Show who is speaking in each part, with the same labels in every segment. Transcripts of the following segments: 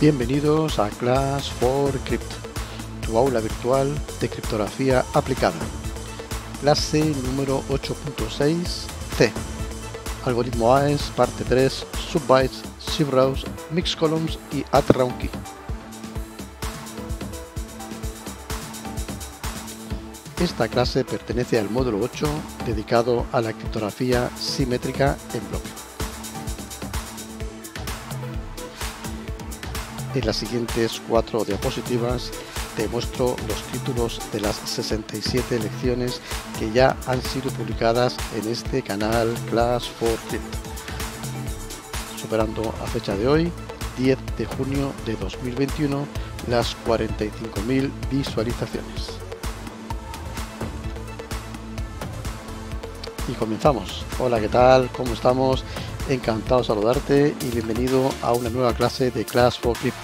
Speaker 1: Bienvenidos a Class for Crypt, tu aula virtual de criptografía aplicada. Clase número 8.6c. Algoritmo AES, parte 3, Subbytes, Shift Mix Columns y Add Round Key. Esta clase pertenece al módulo 8 dedicado a la criptografía simétrica en bloque. En las siguientes cuatro diapositivas te muestro los títulos de las 67 lecciones que ya han sido publicadas en este canal Class for Crypt, superando a fecha de hoy, 10 de junio de 2021, las 45.000 visualizaciones. Y comenzamos. Hola, ¿qué tal? ¿Cómo estamos? Encantado de saludarte y bienvenido a una nueva clase de Class for Crypt.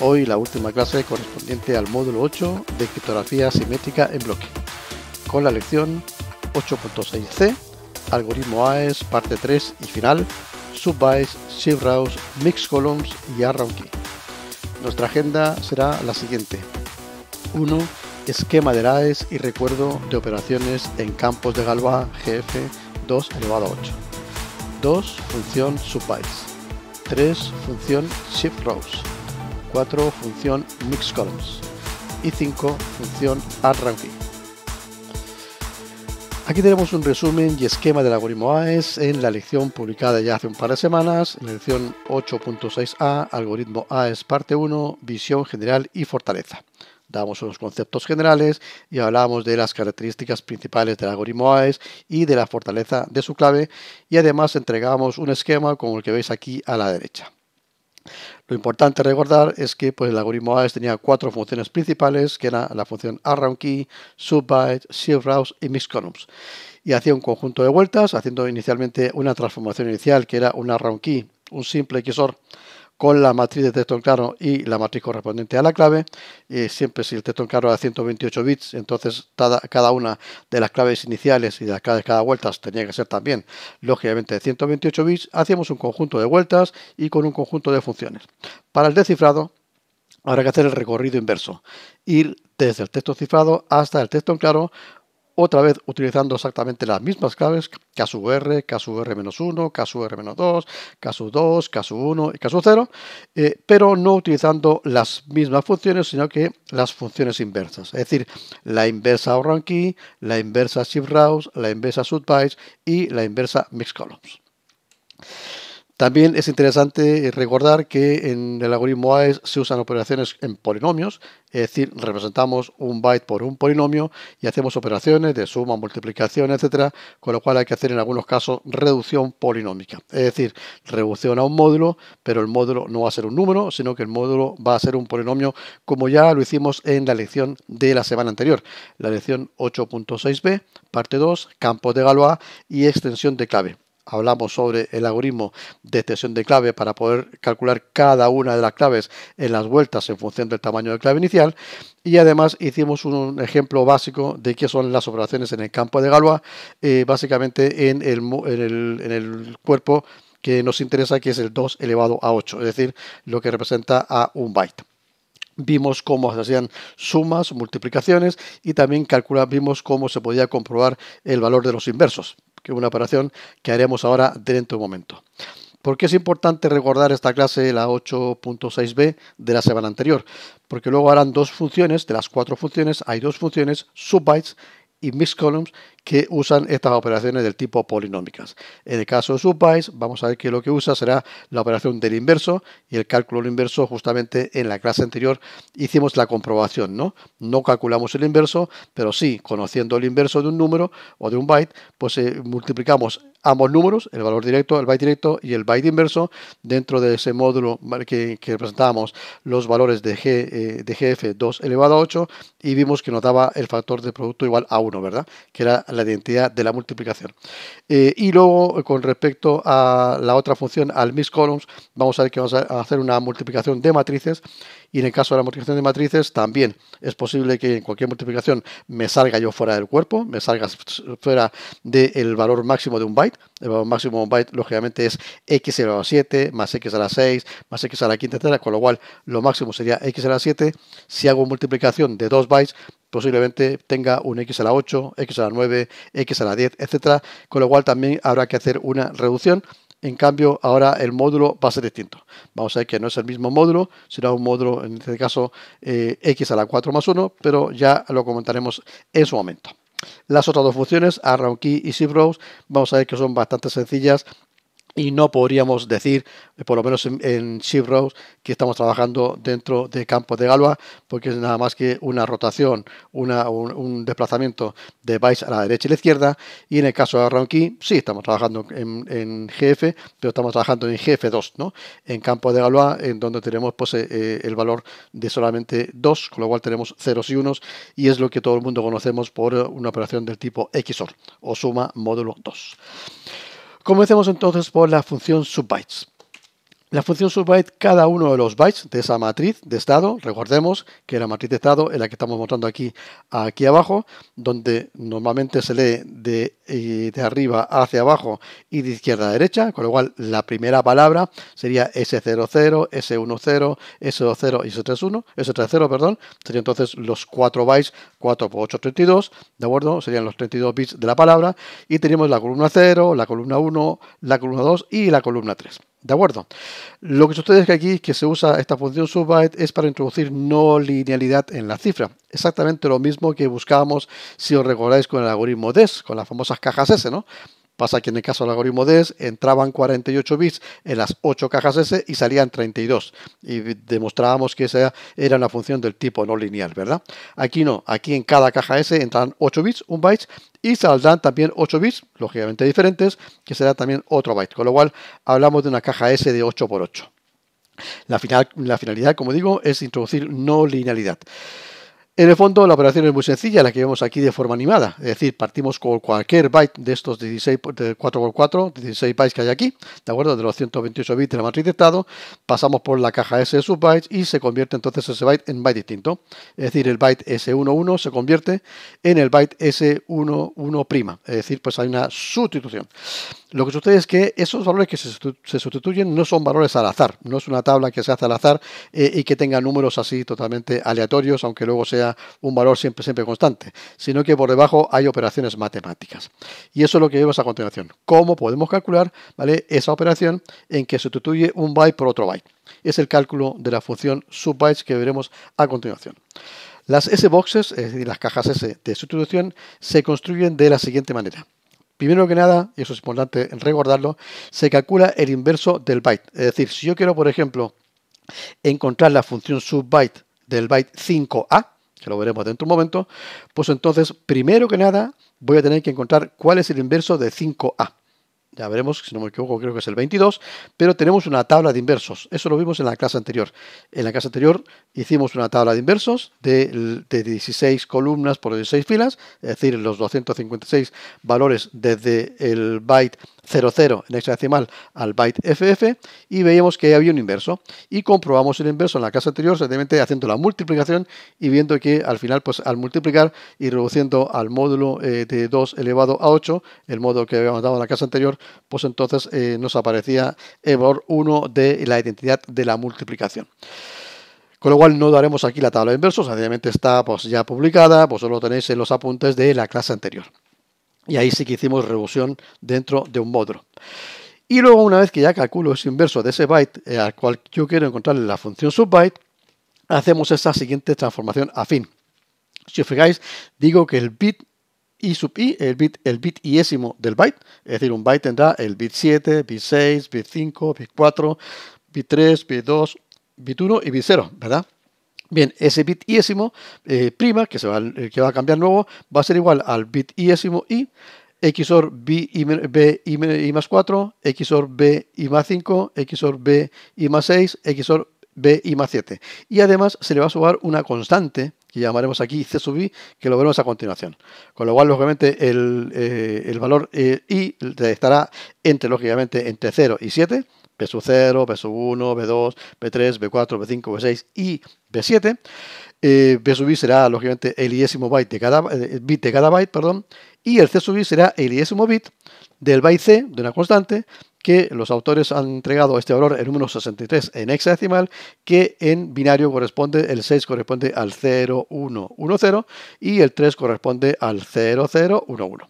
Speaker 1: Hoy la última clase correspondiente al módulo 8 de criptografía simétrica en bloque, con la lección 8.6c, algoritmo AES, parte 3 y final, Subbytes, Shift Rows, Mix Columns y Arrow Key. Nuestra agenda será la siguiente. 1. Esquema de AES y recuerdo de operaciones en campos de Galois GF 2 elevado a 8. 2. Función subbytes. 3. Función shift rows. 4. Función mix columns. Y 5. Función add ranking. Aquí tenemos un resumen y esquema del algoritmo AES en la lección publicada ya hace un par de semanas, en la lección 8.6a, algoritmo AES parte 1, visión general y fortaleza damos unos conceptos generales y hablamos de las características principales del algoritmo AES y de la fortaleza de su clave y además entregamos un esquema como el que veis aquí a la derecha. Lo importante recordar es que pues, el algoritmo AES tenía cuatro funciones principales, que era la función ArrowKey, SubByte, ShiftRouse y MixColumns. Y hacía un conjunto de vueltas, haciendo inicialmente una transformación inicial, que era un ArrowKey, un simple XOR, con la matriz de texto en claro y la matriz correspondiente a la clave. Y siempre si el texto en claro era 128 bits, entonces cada, una de las claves iniciales y de las claves cada vuelta tenía que ser también, lógicamente, de 128 bits. Hacíamos un conjunto de vueltas y con un conjunto de funciones. Para el descifrado, habrá que hacer el recorrido inverso. Ir desde el texto cifrado hasta el texto en claro otra vez utilizando exactamente las mismas claves, KSUR, KSUR-1, KSUR-2, KSU2, KSU1 y KSU0, eh, pero no utilizando las mismas funciones, sino que las funciones inversas, es decir, la inversa key, la inversa shift rows, la inversa subbytes y la inversa mix columns. También es interesante recordar que en el algoritmo AES se usan operaciones en polinomios, es decir, representamos un byte por un polinomio y hacemos operaciones de suma, multiplicación, etcétera, con lo cual hay que hacer en algunos casos reducción polinómica, es decir, reducción a un módulo, pero el módulo no va a ser un número, sino que el módulo va a ser un polinomio, como ya lo hicimos en la lección de la semana anterior, la lección 8.6b, parte 2, campos de Galois y extensión de clave hablamos sobre el algoritmo de extensión de clave para poder calcular cada una de las claves en las vueltas en función del tamaño de clave inicial. Y además hicimos un ejemplo básico de qué son las operaciones en el campo de Galois, eh, básicamente en el, en el cuerpo que nos interesa que es el 2 elevado a 8, es decir, lo que representa a un byte. Vimos cómo se hacían sumas, multiplicaciones y también calculamos, vimos cómo se podía comprobar el valor de los inversos que una operación que haremos ahora dentro de un momento. ¿Por qué es importante recordar esta clase, la 8.6b de la semana anterior? Porque luego harán dos funciones, de las cuatro funciones, hay dos funciones, subbytes y columns que usan estas operaciones del tipo polinómicas. En el caso de subbytes, vamos a ver que lo que usa será la operación del inverso y el cálculo del inverso justamente en la clase anterior hicimos la comprobación, ¿no? No calculamos el inverso, pero sí, conociendo el inverso de un número o de un byte, pues eh, multiplicamos ambos números, el valor directo, el byte directo y el byte inverso, dentro de ese módulo que, que representábamos los valores de, G, eh, de GF 2 elevado a 8 y vimos que nos daba el factor de producto igual a 1, ¿verdad? Que era identidad de la multiplicación. Eh, y luego, con respecto a la otra función, al mix columns, vamos a ver que vamos a hacer una multiplicación de matrices y en el caso de la multiplicación de matrices también es posible que en cualquier multiplicación me salga yo fuera del cuerpo, me salga fuera del valor máximo de un byte. El valor máximo de un byte lógicamente es x elevado a 7 más x a la 6 más x a la quinta, etcétera, con lo cual lo máximo sería x a la 7. Si hago multiplicación de 2 bytes, posiblemente tenga un x a la 8, x a la 9, x a la 10, etcétera, con lo cual también habrá que hacer una reducción en cambio, ahora el módulo va a ser distinto. Vamos a ver que no es el mismo módulo, será un módulo, en este caso, eh, x a la 4 más 1, pero ya lo comentaremos en su momento. Las otras dos funciones, key y shift vamos a ver que son bastante sencillas y no podríamos decir, eh, por lo menos en, Shift Rows, que estamos trabajando dentro de campo de Galois, porque es nada más que una rotación, un, desplazamiento de bytes a la derecha y la izquierda. Y en el caso de Key, sí, estamos trabajando en, GF, pero estamos trabajando en GF2, ¿no? En campo de Galois, en donde tenemos pues, eh, eh, el valor de solamente 2, con lo cual tenemos ceros y unos, y es lo que todo el mundo conocemos por una operación del tipo XOR, o suma módulo 2. Comencemos entonces por la función subbytes. La función subbyte, cada uno de los bytes de esa matriz de estado, recordemos que la matriz de estado es la que estamos mostrando aquí, aquí abajo, donde normalmente se lee de, eh, de arriba hacia abajo y de izquierda a derecha, con lo cual la primera palabra sería S00, S10, S20 y S31, S30, perdón, serían entonces los 4 bytes, 4 por 8, 32, ¿de acuerdo? Serían los 32 bits de la palabra y tenemos la columna 0, la columna 1, la columna 2 y la columna 3. ¿De acuerdo? Lo que sucede es que aquí que se usa esta función subbyte es para introducir no linealidad en la cifra. Exactamente lo mismo que buscábamos, si os recordáis, con el algoritmo DES, con las famosas cajas S, ¿no? Pasa que en el caso del algoritmo DES entraban 48 bits en las 8 cajas S y salían 32. Y demostrábamos que esa era una función del tipo no lineal, ¿verdad? Aquí no, aquí en cada caja S entran 8 bits, un byte, y saldrán también 8 bits, lógicamente diferentes, que será también otro byte. Con lo cual hablamos de una caja S de 8 x 8. La, final, la finalidad, como digo, es introducir no linealidad. En el fondo, la operación es muy sencilla, la que vemos aquí de forma animada. Es decir, partimos con cualquier byte de estos 16, de 4x4, 16 bytes que hay aquí, ¿de acuerdo? De los 128 bits de la matriz de estado, pasamos por la caja S de subbytes y se convierte entonces ese byte en byte distinto. Es decir, el byte S11 se convierte en el byte S11'. Es decir, pues hay una sustitución. Lo que sucede es que esos valores que se, sustituyen no son valores al azar, no es una tabla que se hace al azar eh, y que tenga números así totalmente aleatorios, aunque luego sea un valor siempre, siempre constante, sino que por debajo hay operaciones matemáticas. Y eso es lo que vemos a continuación. ¿Cómo podemos calcular ¿vale? esa operación en que sustituye un byte por otro byte? Es el cálculo de la función subbytes que veremos a continuación. Las S-boxes, es decir, las cajas S de sustitución, se construyen de la siguiente manera. Primero que nada, y eso es importante recordarlo, se calcula el inverso del byte. Es decir, si yo quiero, por ejemplo, encontrar la función subbyte del byte 5a, que lo veremos dentro de un momento, pues entonces, primero que nada, voy a tener que encontrar cuál es el inverso de 5a. Ya veremos, si no me equivoco, creo que es el 22, pero tenemos una tabla de inversos. Eso lo vimos en la clase anterior. En la clase anterior hicimos una tabla de inversos de, 16 columnas por 16 filas, es decir, los 256 valores desde el byte 00 en hexadecimal al byte FF y veíamos que había un inverso y comprobamos el inverso en la clase anterior simplemente haciendo la multiplicación y viendo que al final pues al multiplicar y reduciendo al módulo eh, de 2 elevado a 8 el módulo que habíamos dado en la clase anterior pues entonces eh, nos aparecía el valor 1 de la identidad de la multiplicación. Con lo cual no daremos aquí la tabla de inversos, obviamente está pues, ya publicada, pues lo tenéis en los apuntes de la clase anterior. Y ahí sí que hicimos reducción dentro de un módulo. Y luego una vez que ya calculo ese inverso de ese byte eh, al cual yo quiero encontrarle la función subbyte, hacemos esta siguiente transformación afín. Si os fijáis, digo que el bit i sub i, el bit, el bit iésimo del byte, es decir, un byte tendrá el bit 7, bit 6, bit 5, bit 4, bit 3, bit 2, bit 1 y bit 0, ¿verdad? Bien, ese bit iésimo eh, prima, que, se va, que va a cambiar luego, va a ser igual al bit iésimo i XOR B y, más 4, XOR B y más 5, XOR B y más 6, XOR B y más 7. Y además se le va a sumar una constante que llamaremos aquí C sub i, que lo veremos a continuación. Con lo cual, lógicamente, el, eh, valor eh, i estará entre, lógicamente, entre 0 y 7, B sub 0, B sub 1, B2, B3, B4, B5, B6 y B7. Eh, B sub i será, lógicamente, el iésimo byte de cada, bit de cada byte, perdón, y el C sub i será el iésimo bit del byte C de una constante que los autores han entregado este valor en número 63 en hexadecimal, que en binario corresponde, el 6 corresponde al 0110 y el 3 corresponde al 0011.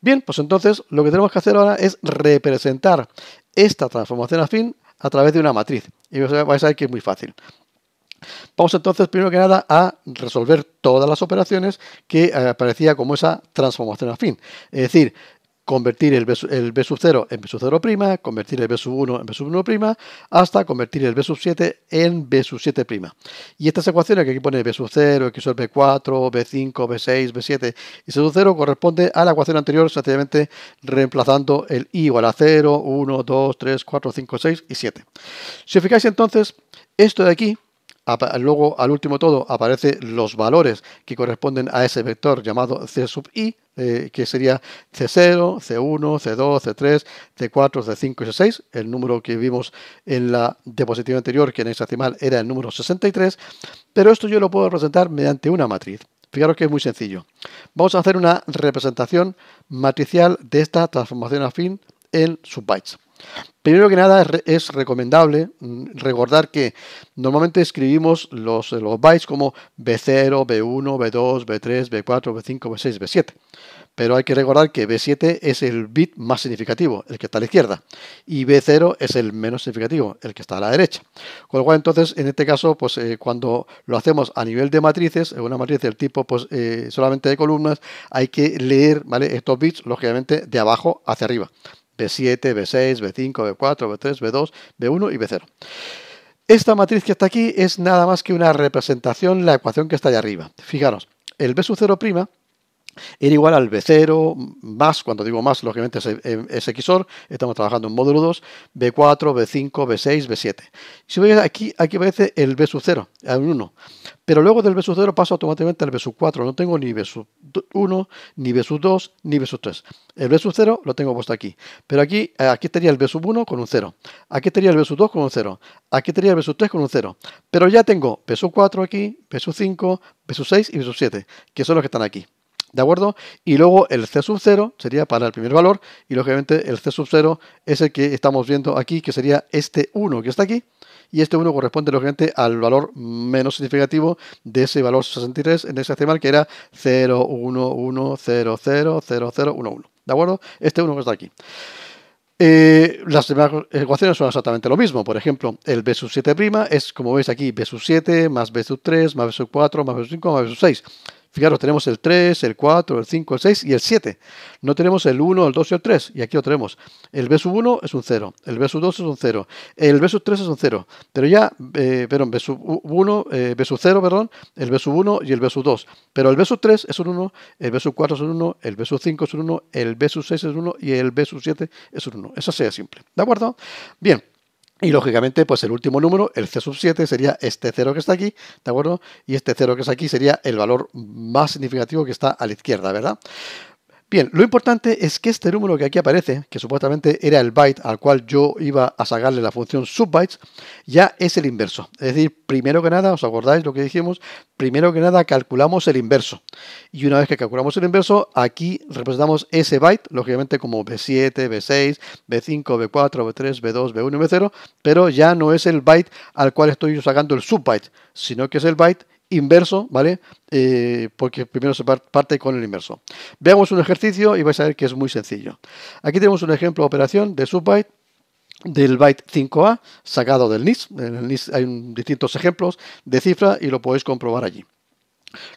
Speaker 1: Bien, pues entonces lo que tenemos que hacer ahora es representar esta transformación afín a través de una matriz. Y vais a ver que es muy fácil. Vamos entonces, primero que nada, a resolver todas las operaciones que eh, aparecía como esa transformación afín. Es decir, convertir el B, sub 0 en B sub 0', convertir el B sub 1 en B sub 1', hasta convertir el B sub 7 en B sub 7'. Y estas ecuaciones que aquí pone B sub 0, X sub B4, B5, B6, B7 y C sub 0 corresponde a la ecuación anterior, sencillamente reemplazando el i igual a 0, 1, 2, 3, 4, 5, 6 y 7. Si os fijáis entonces, esto de aquí luego al último todo aparecen los valores que corresponden a ese vector llamado c sub i, eh, que sería c0, c1, c2, c3, c4, c5 y c6, el número que vimos en la diapositiva anterior, que en hexadecimal era el número 63, pero esto yo lo puedo representar mediante una matriz. Fijaros que es muy sencillo. Vamos a hacer una representación matricial de esta transformación afín en subbytes. Primero que nada es recomendable mm, recordar que normalmente escribimos los, los bytes como B0, B1, B2, B3, B4, B5, B6, B7. Pero hay que recordar que B7 es el bit más significativo, el que está a la izquierda, y B0 es el menos significativo, el que está a la derecha. Con lo cual, entonces, en este caso, pues eh, cuando lo hacemos a nivel de matrices, en una matriz del tipo pues, eh, solamente de columnas, hay que leer ¿vale? estos bits, lógicamente, de abajo hacia arriba. B7, B6, B5, B4, B3, B2, B1 y B0. Esta matriz que está aquí es nada más que una representación, la ecuación que está ahí arriba. Fijaros, el B sub 0' era igual al B0 más, cuando digo más, lógicamente es, XOR, estamos trabajando en módulo 2, B4, B5, B6, B7. Si veis aquí, aquí aparece el B sub 0, el 1. Pero luego del B sub 0 paso automáticamente al B sub 4. No tengo ni B sub 1, ni B sub 2, ni B sub 3. El B sub 0 lo tengo puesto aquí. Pero aquí, aquí estaría el B sub 1 con un 0. Aquí estaría el B sub 2 con un 0. Aquí estaría el B sub 3 con un 0. Pero ya tengo B sub 4 aquí, B sub 5, B sub 6 y B sub 7, que son los que están aquí. ¿De acuerdo? Y luego el C sub 0 sería para el primer valor y lógicamente el C sub 0 es el que estamos viendo aquí, que sería este 1 que está aquí. Y este 1 corresponde lógicamente al valor menos significativo de ese valor 63 en ese decimal que era 0, 1, 1, 0, 0, 0, 0, 1, 1. ¿De acuerdo? Este 1 que está aquí. Eh, las demás ecuaciones son exactamente lo mismo. Por ejemplo, el B sub 7' es, como veis aquí, B sub 7 más B sub 3 más B sub 4 más B sub 5 más B sub 6. Fijaros, tenemos el 3, el 4, el 5, el 6 y el 7. No tenemos el 1, el 2 y el 3. Y aquí lo tenemos. El B sub 1 es un 0. El B sub 2 es un 0. El B sub 3 es un 0. Pero ya, eh, perdón, B sub 1, eh, B sub 0, perdón, el B sub 1 y el B sub 2. Pero el B sub 3 es un 1, el B sub 4 es un 1, el B sub 5 es un 1, el B sub 6 es un 1 y el B sub 7 es un 1. Eso sea simple. ¿De acuerdo? Bien. Y lógicamente, pues el último número, el C sub 7, sería este 0 que está aquí, ¿de acuerdo? Y este 0 que está aquí sería el valor más significativo que está a la izquierda, ¿verdad? Bien, lo importante es que este número que aquí aparece, que supuestamente era el byte al cual yo iba a sacarle la función subbytes, ya es el inverso. Es decir, primero que nada, ¿os acordáis lo que dijimos? Primero que nada calculamos el inverso. Y una vez que calculamos el inverso, aquí representamos ese byte, lógicamente como B7, B6, B5, B4, B3, B2, B1 y B0, pero ya no es el byte al cual estoy sacando el subbyte, sino que es el byte inverso, ¿vale? Eh, porque primero se parte con el inverso. Veamos un ejercicio y vais a ver que es muy sencillo. Aquí tenemos un ejemplo de operación de subbyte del byte 5A sacado del NIS. En el NIS hay distintos ejemplos de cifra y lo podéis comprobar allí.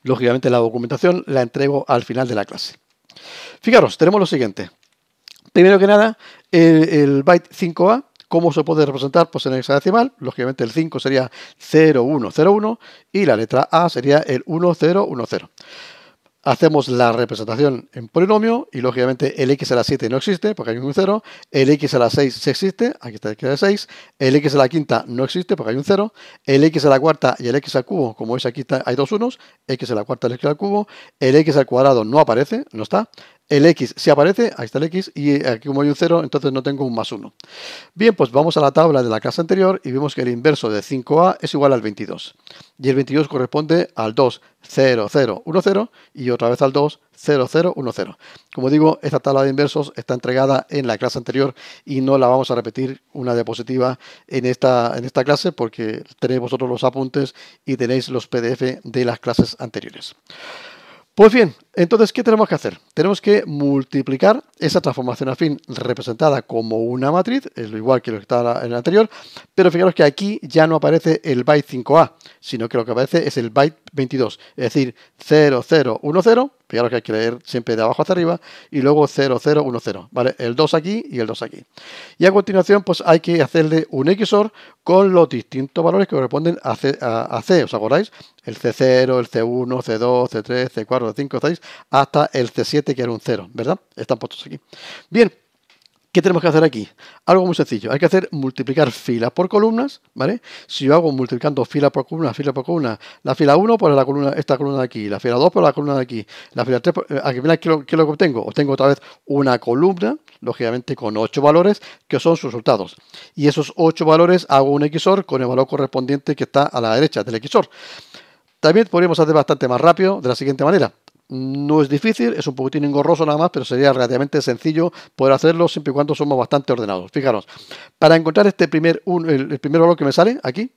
Speaker 1: Lógicamente la documentación la entrego al final de la clase. Fijaros, tenemos lo siguiente. Primero que nada, el byte 5A ¿Cómo se puede representar? Pues en hexadecimal, lógicamente el 5 sería 0101 y la letra A sería el 1010. hacemos la representación en polinomio y lógicamente el x a la 7 no existe porque hay un 0, el x a la 6 sí existe, aquí está el x a la 6, el x a la quinta no existe porque hay un 0, el x a la cuarta y el x al cubo, como veis aquí hay dos unos, x a la cuarta y el x al cubo, el x al cuadrado no aparece, no está, el x sí aparece, ahí está el x, y aquí como hay un 0, entonces no tengo un más 1. Bien, pues vamos a la tabla de la clase anterior y vemos que el inverso de 5a es igual al 22. Y el 22 corresponde al 2, 0, 0, 1, 0 y otra vez al 2, 0, 0, 1, 0. Como digo, esta tabla de inversos está entregada en la clase anterior y no la vamos a repetir una diapositiva en esta, en esta clase porque tenéis vosotros los apuntes y tenéis los PDF de las clases anteriores. Pues bien, entonces, ¿qué tenemos que hacer? Tenemos que multiplicar esa transformación afín representada como una matriz, es lo igual que lo que estaba en el anterior, pero fijaros que aquí ya no aparece el byte 5A, sino que lo que aparece es el byte 22, es decir, 0010, fijaros que hay que leer siempre de abajo hacia arriba, y luego 0010, ¿vale? El 2 aquí y el 2 aquí. Y a continuación, pues hay que hacerle un XOR con los distintos valores que corresponden a C, a, C ¿os acordáis? El C0, el C1, C2, C3, C4, C5, C6, hasta el C7 que era un 0, ¿verdad? Están puestos aquí. Bien, ¿Qué tenemos que hacer aquí? Algo muy sencillo. Hay que hacer multiplicar filas por columnas, ¿vale? Si yo hago multiplicando fila por columna, fila por columna, la fila 1 por la columna, esta columna de aquí, la fila 2 por la columna de aquí, la fila 3 por, eh, aquí, ¿qué, ¿qué es lo que obtengo? Obtengo otra vez una columna, lógicamente con 8 valores, que son sus resultados. Y esos 8 valores hago un XOR con el valor correspondiente que está a la derecha del XOR. También podríamos hacer bastante más rápido de la siguiente manera. No es difícil, es un poquitín engorroso nada más, pero sería relativamente sencillo poder hacerlo siempre y cuando somos bastante ordenados. Fijaros, para encontrar este primer el, primer valor que me sale aquí,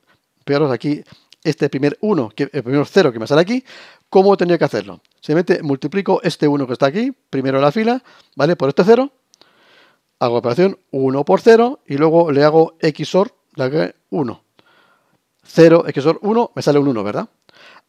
Speaker 1: fijaros aquí, este primer 1, el primer 0 que me sale aquí, ¿cómo tendría que hacerlo? Simplemente multiplico este 1 que está aquí, primero en la fila, ¿vale? Por este 0, hago la operación 1 por 0 y luego le hago XOR, la que 1. 0 XOR 1, me sale un 1, ¿verdad?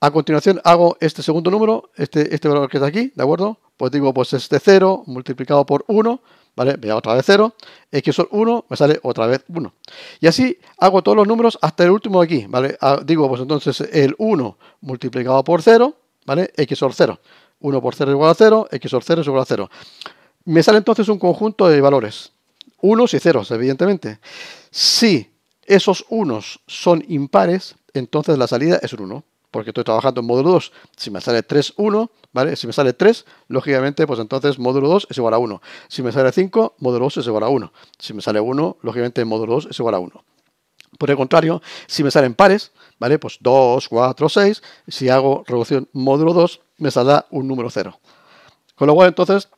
Speaker 1: A continuación hago este segundo número, este, este valor que está aquí, ¿de acuerdo? Pues digo, pues este 0 multiplicado por 1, ¿vale? Voy a otra vez 0, x son 1, me sale otra vez 1. Y así hago todos los números hasta el último de aquí, ¿vale? Ah, digo, pues entonces el 1 multiplicado por 0, ¿vale? x son 0. 1 por 0 es igual a 0, x son 0 es igual a 0. Me sale entonces un conjunto de valores, unos y ceros, evidentemente. Si esos unos son impares, entonces la salida es un 1 porque estoy trabajando en módulo 2. Si me sale 3, 1, ¿vale? Si me sale 3, lógicamente, pues entonces módulo 2 es igual a 1. Si me sale 5, módulo 2 es igual a 1. Si me sale 1, lógicamente módulo 2 es igual a 1. Por el contrario, si me salen pares, ¿vale? Pues 2, 4, 6, si hago reducción módulo 2, me saldrá un número 0. Con lo cual, entonces,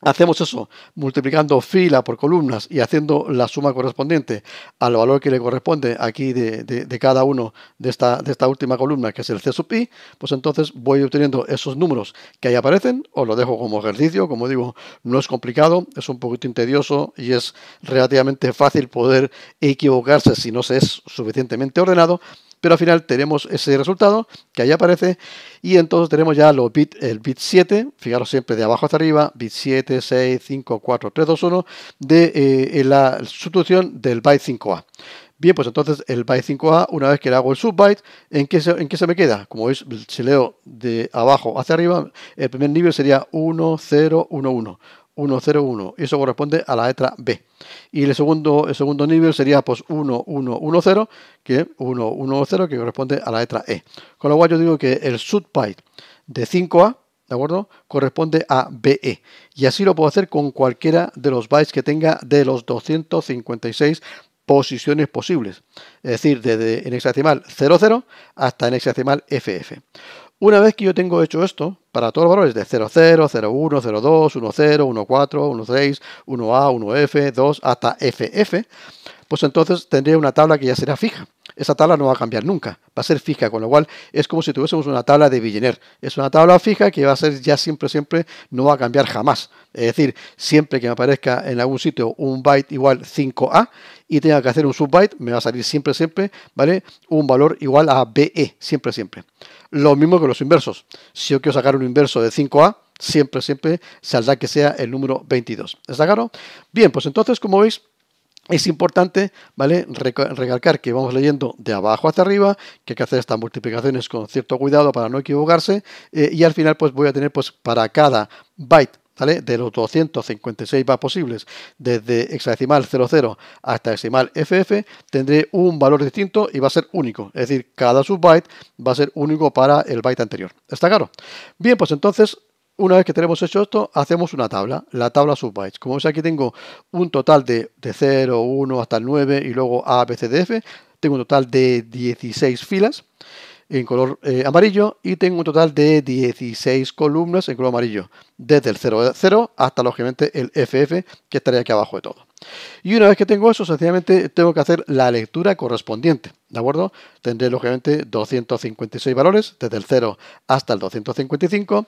Speaker 1: Hacemos eso multiplicando fila por columnas y haciendo la suma correspondiente al valor que le corresponde aquí de, cada uno de esta, de esta última columna, que es el C sub i, pues entonces voy obteniendo esos números que ahí aparecen, os lo dejo como ejercicio, como digo, no es complicado, es un poquito tedioso y es relativamente fácil poder equivocarse si no se es suficientemente ordenado, pero al final tenemos ese resultado que ahí aparece y entonces tenemos ya los bit, el bit 7, fijaros siempre de abajo hacia arriba, bit 7, 6, 5, 4, 3, 2, 1, de eh, la sustitución del byte 5A. Bien, pues entonces el byte 5A, una vez que le hago el subbyte, ¿en qué, se, ¿en qué se me queda? Como veis, si leo de abajo hacia arriba, el primer nivel sería 1, 0, 1, 1. 1, 0, 1. Y eso corresponde a la letra B. Y el segundo, el segundo nivel sería pues 1, 1, 1, 0, que 1, 1, 0, que corresponde a la letra E. Con lo cual yo digo que el subbyte de 5A, ¿de acuerdo? Corresponde a BE. Y así lo puedo hacer con cualquiera de los bytes que tenga de los 256 posiciones posibles. Es decir, desde en hexadecimal 00 hasta en hexadecimal FF. Una vez que yo tengo hecho esto, para todos los valores de 00, 01, 02, 10, 14, 16, 1A, 1F, 2 hasta FF, pues entonces tendría una tabla que ya será fija. Esa tabla no va a cambiar nunca, va a ser fija, con lo cual es como si tuviésemos una tabla de Villeneuve. Es una tabla fija que va a ser ya siempre, siempre, no va a cambiar jamás. Es decir, siempre que me aparezca en algún sitio un byte igual 5A y tenga que hacer un subbyte, me va a salir siempre, siempre, ¿vale? Un valor igual a BE, siempre, siempre. Lo mismo que los inversos. Si yo quiero sacar un inverso de 5A, siempre, siempre saldrá que sea el número 22. ¿Está claro? Bien, pues entonces, como veis, es importante, ¿vale? Recalcar que vamos leyendo de abajo hacia arriba, que hay que hacer estas multiplicaciones con cierto cuidado para no equivocarse, eh, y al final pues voy a tener pues para cada byte ¿Vale? De los 256 bytes posibles, desde hexadecimal 00 hasta hexadecimal FF, tendré un valor distinto y va a ser único. Es decir, cada subbyte va a ser único para el byte anterior. ¿Está claro? Bien, pues entonces una vez que tenemos hecho esto, hacemos una tabla, la tabla subbytes. Como veis aquí tengo un total de, de 0, 1 hasta el 9 y luego A, B, C, D, F. Tengo un total de 16 filas en color eh, amarillo y tengo un total de 16 columnas en color amarillo, desde el 0, 0 hasta lógicamente el FF que estaría aquí abajo de todo. Y una vez que tengo eso, sencillamente tengo que hacer la lectura correspondiente, ¿de acuerdo? Tendré lógicamente 256 valores, desde el 0 hasta el 255,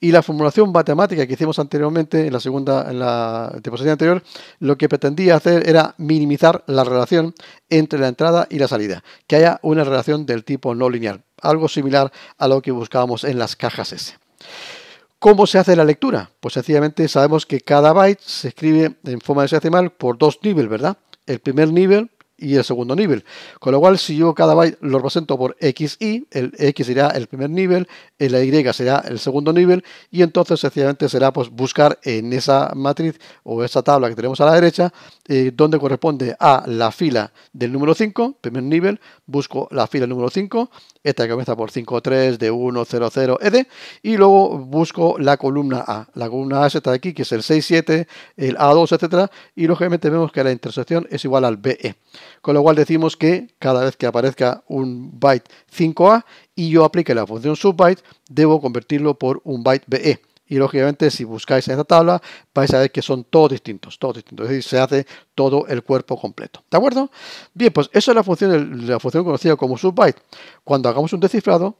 Speaker 1: y la formulación matemática que hicimos anteriormente, en la segunda, en la diapositiva anterior, lo que pretendía hacer era minimizar la relación entre la entrada y la salida, que haya una relación del tipo no lineal, algo similar a lo que buscábamos en las cajas S. ¿Cómo se hace la lectura? Pues sencillamente sabemos que cada byte se escribe en forma de hexadecimal por dos niveles, ¿verdad? El primer nivel y el segundo nivel. Con lo cual, si yo cada byte lo represento por xy, el x será el primer nivel, el y será el segundo nivel, y entonces sencillamente será pues, buscar en esa matriz o esa tabla que tenemos a la derecha, eh, donde corresponde a la fila del número 5, primer nivel, busco la fila número 5, esta que comienza por 5.3, de 1, 0, 0, ed, y luego busco la columna A. La columna A está aquí, que es el 6, 7, el A2, etcétera, y lógicamente vemos que la intersección es igual al BE. Con lo cual decimos que cada vez que aparezca un byte 5A y yo aplique la función subbyte, debo convertirlo por un byte BE. Y lógicamente, si buscáis en esta tabla, vais a ver que son todos distintos, todos distintos. Es decir, se hace todo el cuerpo completo. ¿De acuerdo? Bien, pues eso es la función, la función conocida como subbyte. Cuando hagamos un descifrado,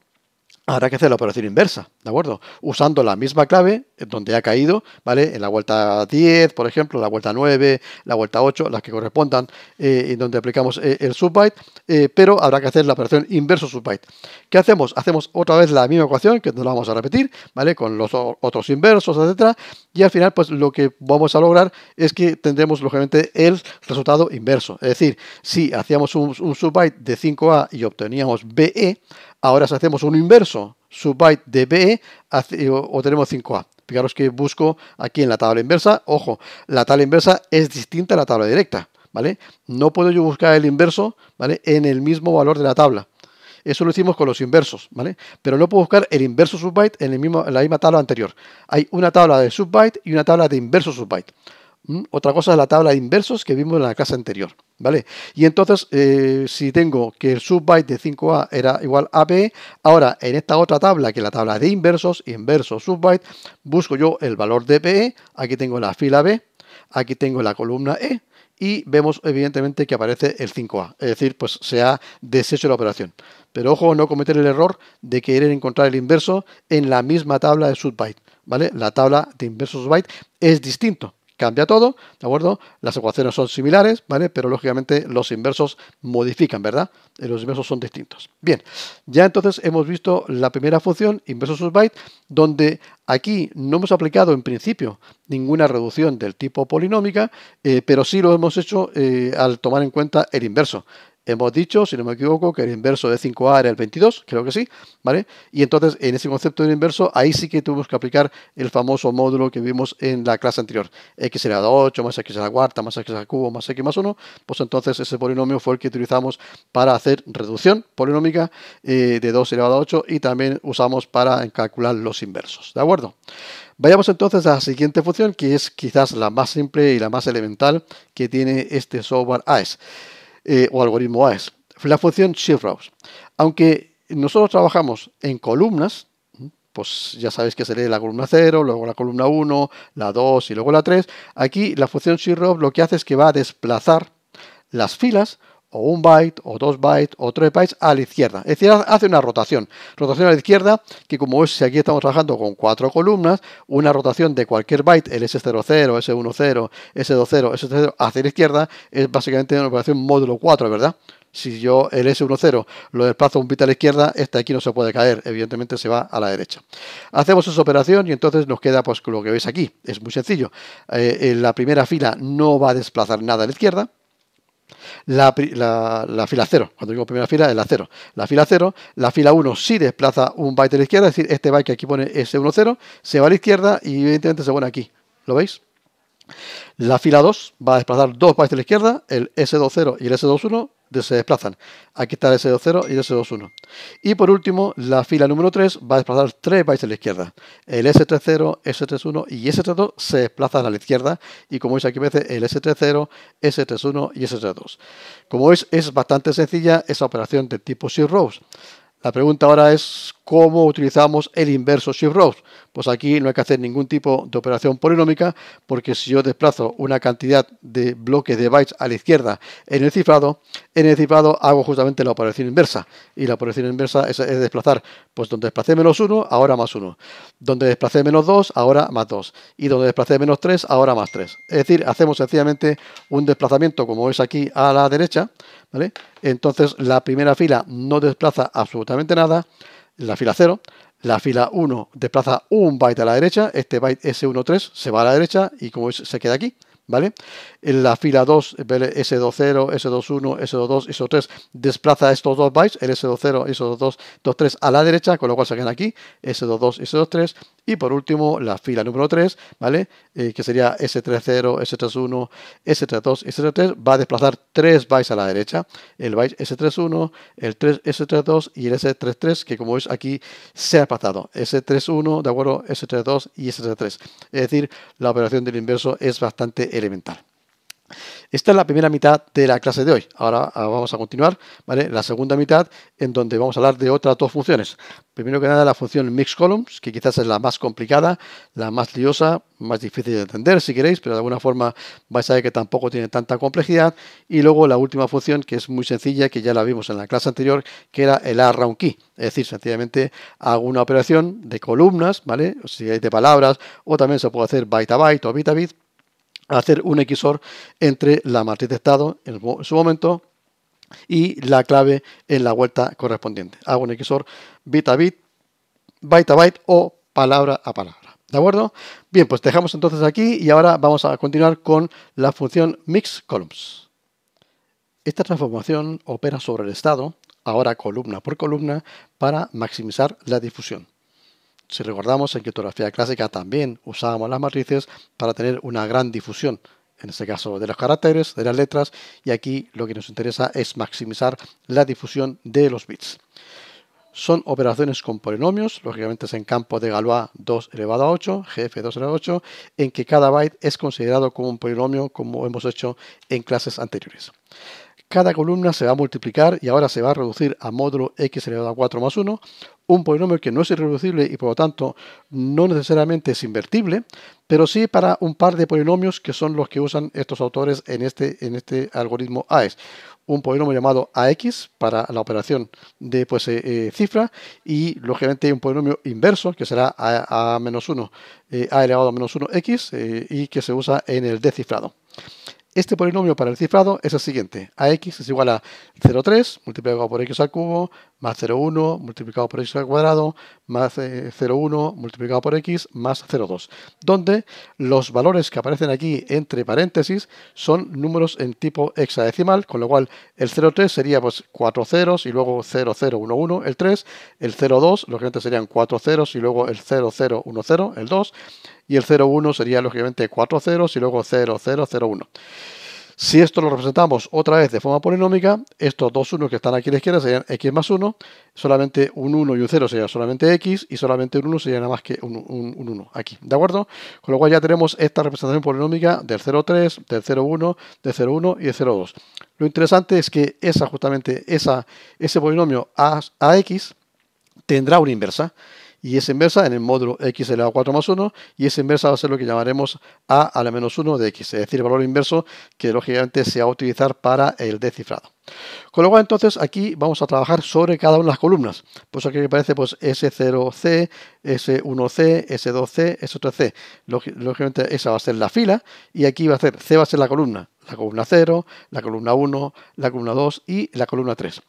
Speaker 1: habrá que hacer la operación inversa, ¿de acuerdo? Usando la misma clave donde ha caído, ¿vale? En la vuelta 10, por ejemplo, la vuelta 9, la vuelta 8, las que correspondan, eh, en donde aplicamos eh, el subbyte, eh, pero habrá que hacer la operación inverso subbyte. ¿Qué hacemos? Hacemos otra vez la misma ecuación, que no la vamos a repetir, ¿vale? Con los otros inversos, etcétera, y al final, pues lo que vamos a lograr es que tendremos, lógicamente, el resultado inverso. Es decir, si hacíamos un subbyte de 5A y obteníamos BE, Ahora si hacemos un inverso, subbyte de BE, tenemos 5A. Fijaros que busco aquí en la tabla inversa. Ojo, la tabla inversa es distinta a la tabla directa, ¿vale? No puedo yo buscar el inverso, ¿vale? En el mismo valor de la tabla. Eso lo hicimos con los inversos, ¿vale? Pero no puedo buscar el inverso subbyte en, el mismo, en la misma tabla anterior. Hay una tabla de subbyte y una tabla de inverso subbyte. Otra cosa es la tabla de inversos que vimos en la clase anterior, ¿vale? Y entonces, eh, si tengo que el subbyte de 5A era igual a B, ahora en esta otra tabla, que es la tabla de inversos, inverso subbyte, busco yo el valor de BE, aquí tengo la fila B, aquí tengo la columna E, y vemos evidentemente que aparece el 5A, es decir, pues se ha deshecho la operación. Pero ojo, no cometer el error de querer encontrar el inverso en la misma tabla de subbyte, ¿vale? La tabla de inverso subbyte es distinto, cambia todo, ¿de acuerdo? Las ecuaciones son similares, ¿vale? Pero lógicamente los inversos modifican, ¿verdad? Los inversos son distintos. Bien, ya entonces hemos visto la primera función, inverso sub byte, donde aquí no hemos aplicado en principio ninguna reducción del tipo polinómica, eh, pero sí lo hemos hecho eh, al tomar en cuenta el inverso. Hemos dicho, si no me equivoco, que el inverso de 5a era el 22, creo que sí, ¿vale? Y entonces, en ese concepto del inverso, ahí sí que tuvimos que aplicar el famoso módulo que vimos en la clase anterior. x será 8, más x a la cuarta, más x al cubo, más x más 1, pues entonces ese polinomio fue el que utilizamos para hacer reducción polinómica eh, de 2 elevado a 8 y también usamos para calcular los inversos, ¿de acuerdo? Vayamos entonces a la siguiente función, que es quizás la más simple y la más elemental que tiene este software AES. Eh, o algoritmo AES. La función shift Aunque nosotros trabajamos en columnas, pues ya sabéis que se lee la columna 0, luego la columna 1, la 2 y luego la 3. Aquí la función shift lo que hace es que va a desplazar las filas o un byte, o dos bytes, o tres bytes a la izquierda. Es decir, hace una rotación. Rotación a la izquierda, que como es, si aquí estamos trabajando con cuatro columnas, una rotación de cualquier byte, el S00, S10, S20, S30, hacia la izquierda, es básicamente una operación módulo 4, ¿verdad? Si yo el S10 lo desplazo un bit a la izquierda, este aquí no se puede caer, evidentemente se va a la derecha. Hacemos esa operación y entonces nos queda pues lo que veis aquí. Es muy sencillo. Eh, en la primera fila no va a desplazar nada a la izquierda, La, fila 0, cuando digo primera fila es la 0. La fila 0, la fila 1 sí desplaza un byte a la izquierda, es decir, este byte que aquí pone S10 se va a la izquierda y evidentemente se pone aquí. ¿Lo veis? La fila 2 va a desplazar dos bytes a la izquierda, el S20 y el S21 se desplazan. Aquí está el S20 y el S21. Y por último, la fila número 3 va a desplazar 3 bytes a la izquierda. El S30, S31 y S32 se desplazan a la izquierda. Y como veis aquí veces el S30, S31 y S32. Como veis, es bastante sencilla esa operación de tipo shift rows. La pregunta ahora es cómo utilizamos el inverso shift rows. Pues aquí no hay que hacer ningún tipo de operación polinómica porque si yo desplazo una cantidad de bloques de bytes a la izquierda en el cifrado, en el cifrado hago justamente la operación inversa. Y la operación inversa es, desplazar, pues donde desplacé menos 1, ahora más 1. Donde desplacé menos 2, ahora más 2. Y donde desplacé menos 3, ahora más 3. Es decir, hacemos sencillamente un desplazamiento, como veis aquí, a la derecha, entonces la primera fila no desplaza absolutamente nada, la fila 0, la fila 1 desplaza un byte a la derecha, este byte S13 se va a la derecha y como veis se queda aquí. ¿Vale? En la fila 2, S20, S21, S22 y S23 desplaza estos dos bytes, el S20, S22, S23 a la derecha, con lo cual se aquí, S22 y S23. Y por último, la fila número 3, ¿vale? Eh, que sería S30, S31, S32 y S33, va a desplazar 3 bytes a la derecha, el byte S31, el 3 S32 y el S33, que como veis aquí se ha desplazado, S31, ¿de acuerdo? S32 y S33. Es decir, la operación del inverso es bastante elemental. Esta es la primera mitad de la clase de hoy. Ahora ah, vamos a continuar, ¿vale? La segunda mitad en donde vamos a hablar de otras dos funciones. Primero que nada la función mix columns, que quizás es la más complicada, la más liosa, más difícil de entender si queréis, pero de alguna forma vais a ver que tampoco tiene tanta complejidad. Y luego la última función que es muy sencilla, que ya la vimos en la clase anterior, que era el round key. Es decir, sencillamente hago una operación de columnas, ¿vale? Si hay de palabras, o también se puede hacer byte a byte o bit a bit hacer un XOR entre la matriz de estado en su momento y la clave en la vuelta correspondiente. Hago un XOR bit a bit, byte a byte o palabra a palabra. ¿De acuerdo? Bien, pues dejamos entonces aquí y ahora vamos a continuar con la función mix columns. Esta transformación opera sobre el estado, ahora columna por columna, para maximizar la difusión. Si recordamos, en criptografía clásica también usábamos las matrices para tener una gran difusión, en este caso de los caracteres, de las letras, y aquí lo que nos interesa es maximizar la difusión de los bits. Son operaciones con polinomios, lógicamente es en campo de Galois 2 elevado a 8, GF 2 elevado a 8, en que cada byte es considerado como un polinomio como hemos hecho en clases anteriores. Cada columna se va a multiplicar y ahora se va a reducir a módulo x elevado a 4 más 1, un polinomio que no es irreducible y por lo tanto no necesariamente es invertible, pero sí para un par de polinomios que son los que usan estos autores en este, en este algoritmo AES. Un polinomio llamado AX para la operación de pues, eh, eh, cifra y lógicamente un polinomio inverso que será A, menos 1, eh, A elevado a menos 1X y que se usa en el descifrado. Este polinomio para el cifrado es el siguiente. AX es igual a 0,3 multiplicado por x al cubo más 0,1 multiplicado por x al cuadrado más 0,1 eh, multiplicado por x más 0,2. Donde los valores que aparecen aquí entre paréntesis son números en tipo hexadecimal, con lo cual el 0,3 sería pues 4 ceros y luego 0,011 el 3. El 0,2 lógicamente serían 4 ceros y luego el 0,010 el 2 y el 0,1 sería lógicamente 4 ceros y luego 0,001. Si esto lo representamos otra vez de forma polinómica, estos dos 1 que están aquí a la izquierda serían x más 1, solamente un 1 y un 0 sería solamente x, y solamente un 1 sería nada más que un, 1 aquí, ¿de acuerdo? Con lo cual ya tenemos esta representación polinómica del 0,3, del 0,1, del 0,1 y del 0,2. Lo interesante es que esa, justamente esa, ese polinomio ax tendrá una inversa y es inversa en el módulo x elevado a 4 más 1 y esa inversa va a ser lo que llamaremos a a la menos 1 de x, es decir, el valor inverso que lógicamente se va a utilizar para el descifrado. Con lo cual entonces aquí vamos a trabajar sobre cada una de las columnas. Pues aquí me parece pues S0C, S1C, S2C, S3C. Lógicamente esa va a ser la fila y aquí va a ser C va a ser la columna. La columna 0, la columna 1, la columna 2 y la columna 3.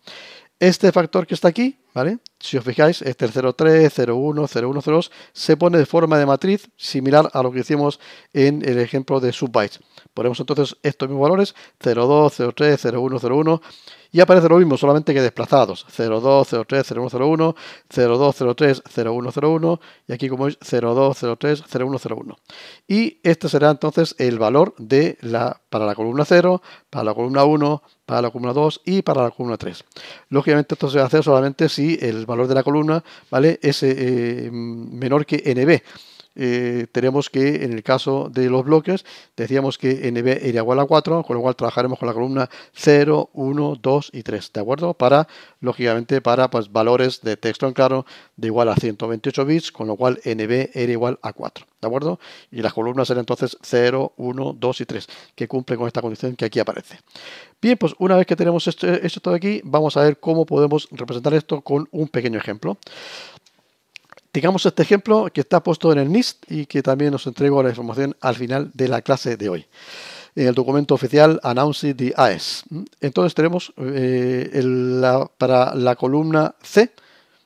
Speaker 1: Este factor que está aquí, ¿vale? si os fijáis, este el 03, 01, 01, 02 se pone de forma de matriz similar a lo que hicimos en el ejemplo de subbytes. Ponemos entonces estos mismos valores, 02, 03, 01, 01 y aparece lo mismo, solamente que desplazados. 02, 03, 0101, 02, 03, 0101 y aquí como veis 02, 03, 0101. Y este será entonces el valor de la, para la columna 0, para la columna 1, para la columna 2 y para la columna 3. Lógicamente esto se va a hacer solamente si el valor de la columna ¿vale? es eh, menor que NB. Eh, tenemos que en el caso de los bloques decíamos que NB era igual a 4, con lo cual trabajaremos con la columna 0, 1, 2 y 3, ¿de acuerdo? Para, lógicamente, para pues, valores de texto en claro de igual a 128 bits, con lo cual NB era igual a 4, ¿de acuerdo? Y las columnas eran entonces 0, 1, 2 y 3, que cumplen con esta condición que aquí aparece. Bien, pues una vez que tenemos esto, esto todo aquí, vamos a ver cómo podemos representar esto con un pequeño ejemplo. Digamos este ejemplo que está puesto en el NIST y que también os entrego la información al final de la clase de hoy. En el documento oficial Announce the AES. Entonces tenemos eh, para la columna C,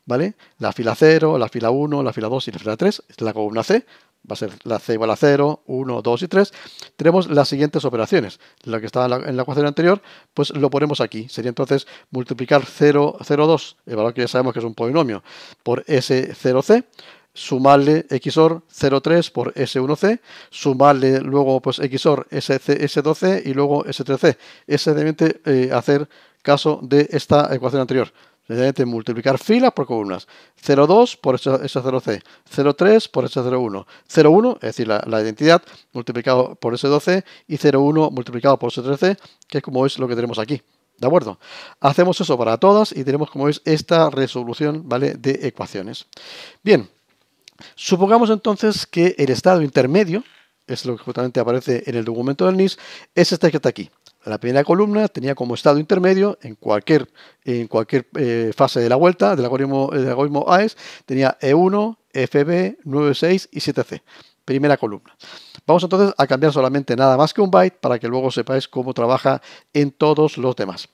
Speaker 1: ¿vale? La fila 0, la fila 1, la fila 2 y la fila 3, es la columna C va a ser la c igual a 0, 1, 2 y 3, tenemos las siguientes operaciones. Lo que estaba en la, ecuación anterior, pues lo ponemos aquí. Sería entonces multiplicar 0, 0, 2, el valor que ya sabemos que es un polinomio, por S0C, sumarle XOR 03 por S1C, sumarle luego pues XOR S2C y luego S3C. Es simplemente eh, hacer caso de esta ecuación anterior. Sencillamente multiplicar filas por columnas. 0,2 por S0C, 0,3 por S01, 0,1, es decir, la, identidad, multiplicado por S12 y 0,1 multiplicado por S13, que es como es lo que tenemos aquí. ¿De acuerdo? Hacemos eso para todas y tenemos, como veis, esta resolución ¿vale? de ecuaciones. Bien, supongamos entonces que el estado intermedio, es lo que justamente aparece en el documento del NIS, es este que está aquí. La primera columna tenía como estado intermedio en cualquier, en cualquier eh, fase de la vuelta del algoritmo, del algoritmo AES, tenía E1, FB, 96 y 7C. Primera columna. Vamos entonces a cambiar solamente nada más que un byte para que luego sepáis cómo trabaja en todos los demás.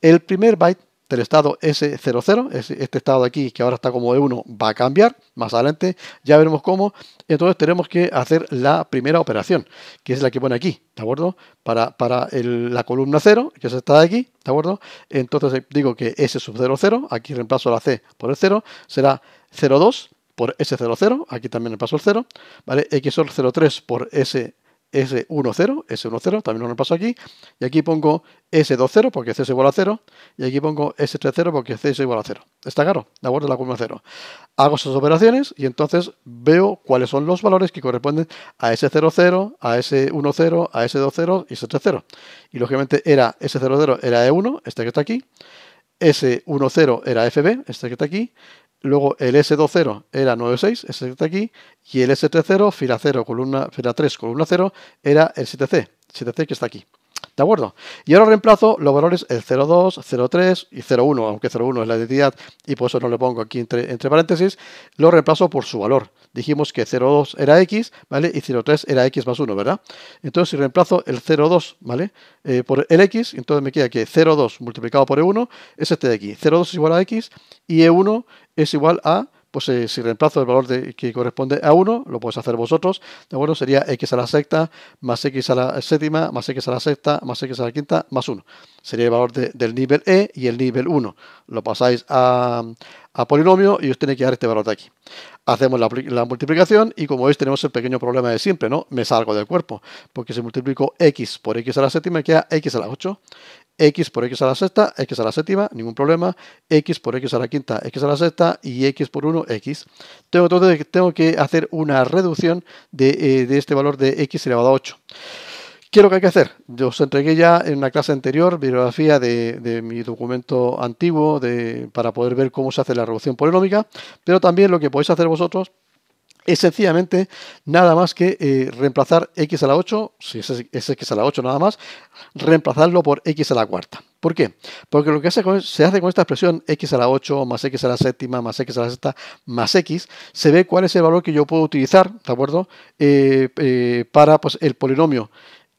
Speaker 1: El primer byte del estado S00, este estado de aquí que ahora está como E1 va a cambiar más adelante, ya veremos cómo, entonces tenemos que hacer la primera operación, que es la que pone aquí, ¿de acuerdo? Para, para la columna 0, que es esta de aquí, ¿de acuerdo? Entonces digo que S sub 00, aquí reemplazo la C por el 0, será 02 por S00, aquí también reemplazo el 0, ¿vale? XOR 03 por S S10, S10, también lo repaso aquí, y aquí pongo S20 porque C es igual a 0, y aquí pongo S30 porque C es igual a 0. ¿Está claro? De acuerdo, la columna 0. Hago esas operaciones y entonces veo cuáles son los valores que corresponden a S00, a S10, a S20 y S30. Y lógicamente era S00 era E1, este que está aquí, S10 era FB, este que está aquí, Luego el S20 era 96, ese que está aquí, y el S30, fila 0, columna, fila 3, columna 0, era el 7C, 7C que está aquí. ¿De acuerdo? Y ahora reemplazo los valores el 02, 03 y 01, aunque 01 es la identidad y por eso no le pongo aquí entre, entre paréntesis, lo reemplazo por su valor. Dijimos que 02 era x, ¿vale? Y 03 era x más 1, ¿verdad? Entonces si reemplazo el 02, ¿vale? Eh, por el x, entonces me queda que 02 multiplicado por e1 es este de aquí. 02 es igual a x y e1 es igual a pues eh, si reemplazo el valor de, que corresponde a 1, lo podéis hacer vosotros, ¿de acuerdo? Sería x a la sexta más x a la séptima más x a la sexta más x a la quinta más 1. Sería el valor del nivel e y el nivel 1. Lo pasáis a, polinomio y os tiene que dar este valor de aquí. Hacemos la, la, multiplicación y como veis tenemos el pequeño problema de siempre, ¿no? Me salgo del cuerpo, porque si multiplico x por x a la séptima queda x a la 8 x por x a la sexta, x a la séptima, ningún problema, x por x a la quinta, x a la sexta y x por 1, x. Tengo, que hacer una reducción eh, de, este valor de x elevado a 8. ¿Qué es lo que hay que hacer? Yo os entregué ya en una clase anterior bibliografía de, mi documento antiguo para poder ver cómo se hace la reducción polinómica, pero también lo que podéis hacer vosotros es sencillamente nada más que eh, reemplazar x a la 8, si es, x a la 8 nada más, reemplazarlo por x a la cuarta. ¿Por qué? Porque lo que se hace con esta expresión x a la 8 más x a la séptima más x a la sexta más x, se ve cuál es el valor que yo puedo utilizar, ¿de acuerdo? Eh, eh, para pues, el polinomio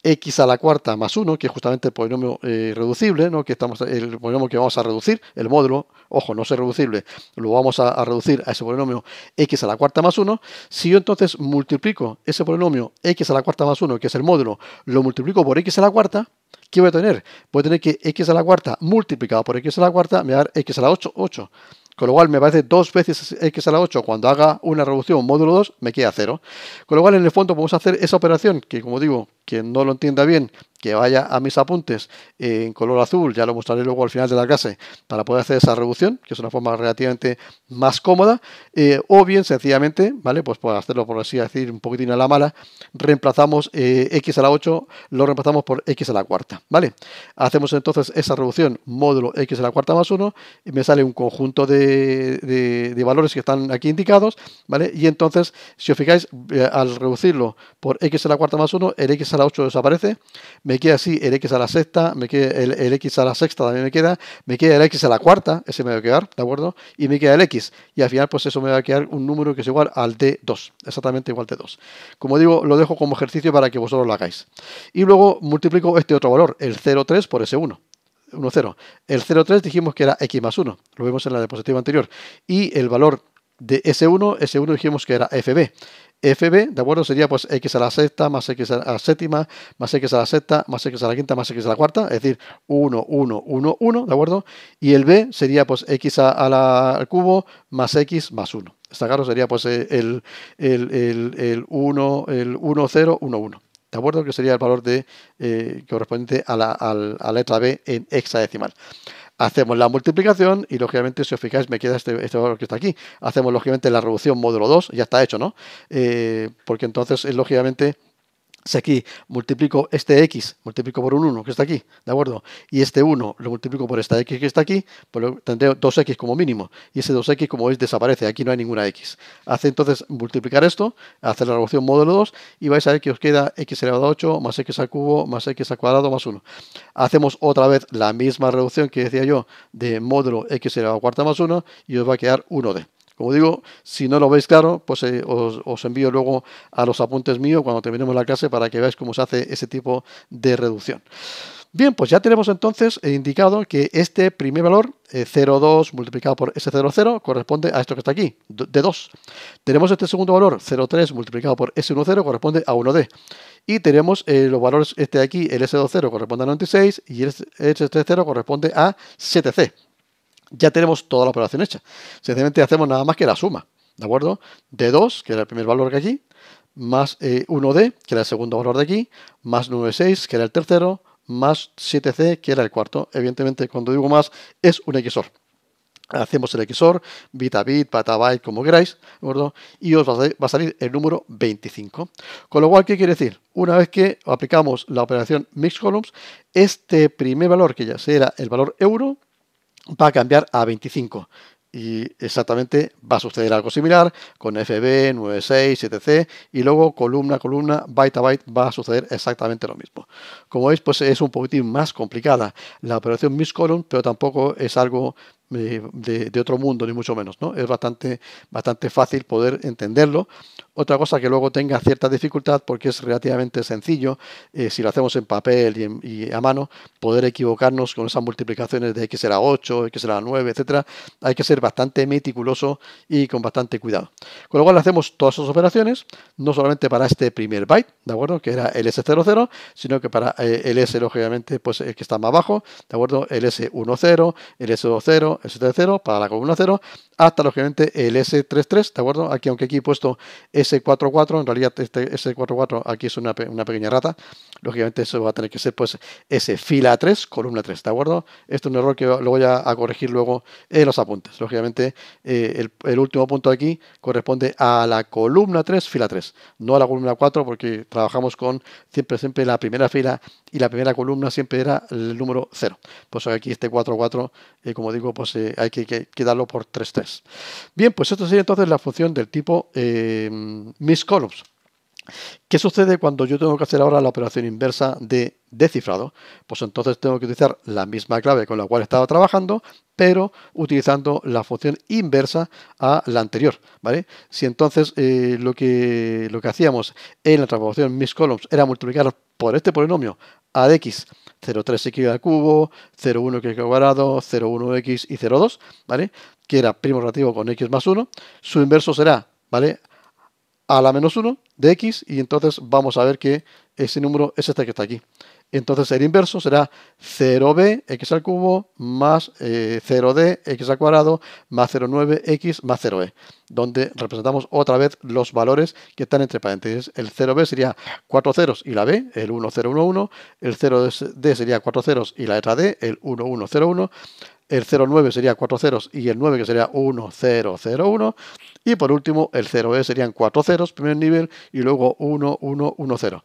Speaker 1: x a la cuarta más 1, que es justamente el polinomio eh, reducible, ¿no? que estamos, el polinomio que vamos a reducir, el módulo, ojo, no es reducible, lo vamos a, reducir a ese polinomio x a la cuarta más 1, si yo entonces multiplico ese polinomio x a la cuarta más 1, que es el módulo, lo multiplico por x a la cuarta, ¿qué voy a tener? Voy a tener que x a la cuarta multiplicado por x a la cuarta me va a dar x a la 8, 8. Con lo cual me parece dos veces x a la 8 cuando haga una reducción módulo 2 me queda 0. Con lo cual en el fondo podemos hacer esa operación que como digo, quien no lo entienda bien, que vaya a mis apuntes en color azul, ya lo mostraré luego al final de la clase, para poder hacer esa reducción, que es una forma relativamente más cómoda, eh, o bien sencillamente, ¿vale? Pues por hacerlo, por así decir, un poquitín a la mala, reemplazamos eh, x a la 8, lo reemplazamos por x a la cuarta, ¿vale? Hacemos entonces esa reducción módulo x a la cuarta más 1, y me sale un conjunto de, valores que están aquí indicados, ¿vale? Y entonces, si os fijáis, eh, al reducirlo por x a la cuarta más 1, el x a la 8 desaparece, me queda así el x a la sexta, me queda el, x a la sexta también me queda, me queda el x a la cuarta, ese me va a quedar, ¿de acuerdo? Y me queda el x, y al final pues eso me va a quedar un número que es igual al de 2, exactamente igual de 2. Como digo, lo dejo como ejercicio para que vosotros lo hagáis. Y luego multiplico este otro valor, el 0,3 por ese 1. 1, 0. El 0,3 dijimos que era x más 1, lo vemos en la diapositiva anterior. Y el valor de S1, S1 dijimos que era FB fb, ¿de acuerdo? Sería pues x a la sexta más x a la séptima más x a la sexta más x a la quinta más x a la cuarta, es decir, 1, 1, 1, 1, ¿de acuerdo? Y el b sería pues x a, la, al cubo más x más 1. Está claro, sería pues el, el, el, el 1, el 1, 0, 1, 1. ¿De acuerdo? Que sería el valor de, eh, correspondiente a la, a la letra b en hexadecimal. Hacemos la multiplicación y lógicamente, si os fijáis, me queda este, este, valor que está aquí. Hacemos lógicamente la reducción módulo 2, ya está hecho, ¿no? Eh, porque entonces, lógicamente, si aquí multiplico este x, multiplico por un 1 que está aquí, ¿de acuerdo? Y este 1 lo multiplico por esta x que está aquí, pues tendré 2x como mínimo. Y ese 2x, como veis, desaparece. Aquí no hay ninguna x. Hace entonces multiplicar esto, hacer la reducción módulo 2 y vais a ver que os queda x elevado a 8 más x al cubo más x al cuadrado más 1. Hacemos otra vez la misma reducción que decía yo de módulo x elevado a cuarta más 1 y os va a quedar 1d. Como digo, si no lo veis claro, pues eh, os, envío luego a los apuntes míos cuando terminemos la clase para que veáis cómo se hace ese tipo de reducción. Bien, pues ya tenemos entonces indicado que este primer valor, 0,2 eh, multiplicado por S00, corresponde a esto que está aquí, de 2. Tenemos este segundo valor, 0,3 multiplicado por S10, corresponde a 1D. Y tenemos eh, los valores, este de aquí, el S20 corresponde a 96 y el S30 corresponde a 7C ya tenemos toda la operación hecha. Sencillamente hacemos nada más que la suma, ¿de acuerdo? De 2, que era el primer valor que aquí, más 1D, eh, que era el segundo valor de aquí, más 9,6, que era el tercero, más 7C, que era el cuarto. Evidentemente, cuando digo más, es un XOR. Hacemos el XOR, bit a bit, byte a byte, como queráis, ¿de acuerdo? Y os va a salir el número 25. Con lo cual, ¿qué quiere decir? Una vez que aplicamos la operación mix columns, este primer valor, que ya será el valor euro, va a cambiar a 25. Y exactamente va a suceder algo similar con FB, 96, 7C y luego columna a columna, byte a byte va a suceder exactamente lo mismo. Como veis, pues es un poquitín más complicada la operación mix column, pero tampoco es algo de, otro mundo, ni mucho menos. ¿no? Es bastante, bastante fácil poder entenderlo. Otra cosa que luego tenga cierta dificultad porque es relativamente sencillo, eh, si lo hacemos en papel y, a mano, poder equivocarnos con esas multiplicaciones de x será 8, x será 9, etcétera. Hay que ser bastante meticuloso y con bastante cuidado. Con lo cual hacemos todas esas operaciones, no solamente para este primer byte, ¿de acuerdo? Que era el S00, sino que para eh, el S, lógicamente, pues el que está más abajo, ¿de acuerdo? El S10, el S20, el S0 para la columna 0, hasta lógicamente el S33, ¿de acuerdo? Aquí, aunque aquí he puesto S44, en realidad este S44 aquí es una, pequeña rata, lógicamente eso va a tener que ser pues S fila 3, columna 3, ¿de acuerdo? Esto es un error que lo voy a, corregir luego en los apuntes. Lógicamente eh, el, último punto aquí corresponde a la columna 3, fila 3, no a la columna 4 porque trabajamos con siempre, siempre la primera fila y la primera columna siempre era el número 0. Pues aquí este 44, eh, como digo, pues eh, hay que, que, darlo por 3, 3. Bien, pues esto sería entonces la función del tipo eh, columns. ¿Qué sucede cuando yo tengo que hacer ahora la operación inversa de descifrado? Pues entonces tengo que utilizar la misma clave con la cual estaba trabajando, pero utilizando la función inversa a la anterior. ¿vale? Si entonces eh, lo, que, lo que hacíamos en la transformación columns era multiplicar por este polinomio a de x 0,3x al cubo, 0,1x al cuadrado, 0,1x y 0,2, ¿vale? Que era primo relativo con x más 1. Su inverso será, ¿vale? A la menos 1 de x y entonces vamos a ver que ese número es este que está aquí. Entonces el inverso será 0b x al cubo más 0d eh, x al cuadrado más 0,9x más 0e, donde representamos otra vez los valores que están entre paréntesis. El 0b sería 4 ceros y la b, el 1011, el 0d sería 4 ceros y la letra d, el 1101, el 0,9 sería 4 ceros y el 9 que sería 1001 y por último el 0e serían 4 ceros, primer nivel y luego 1110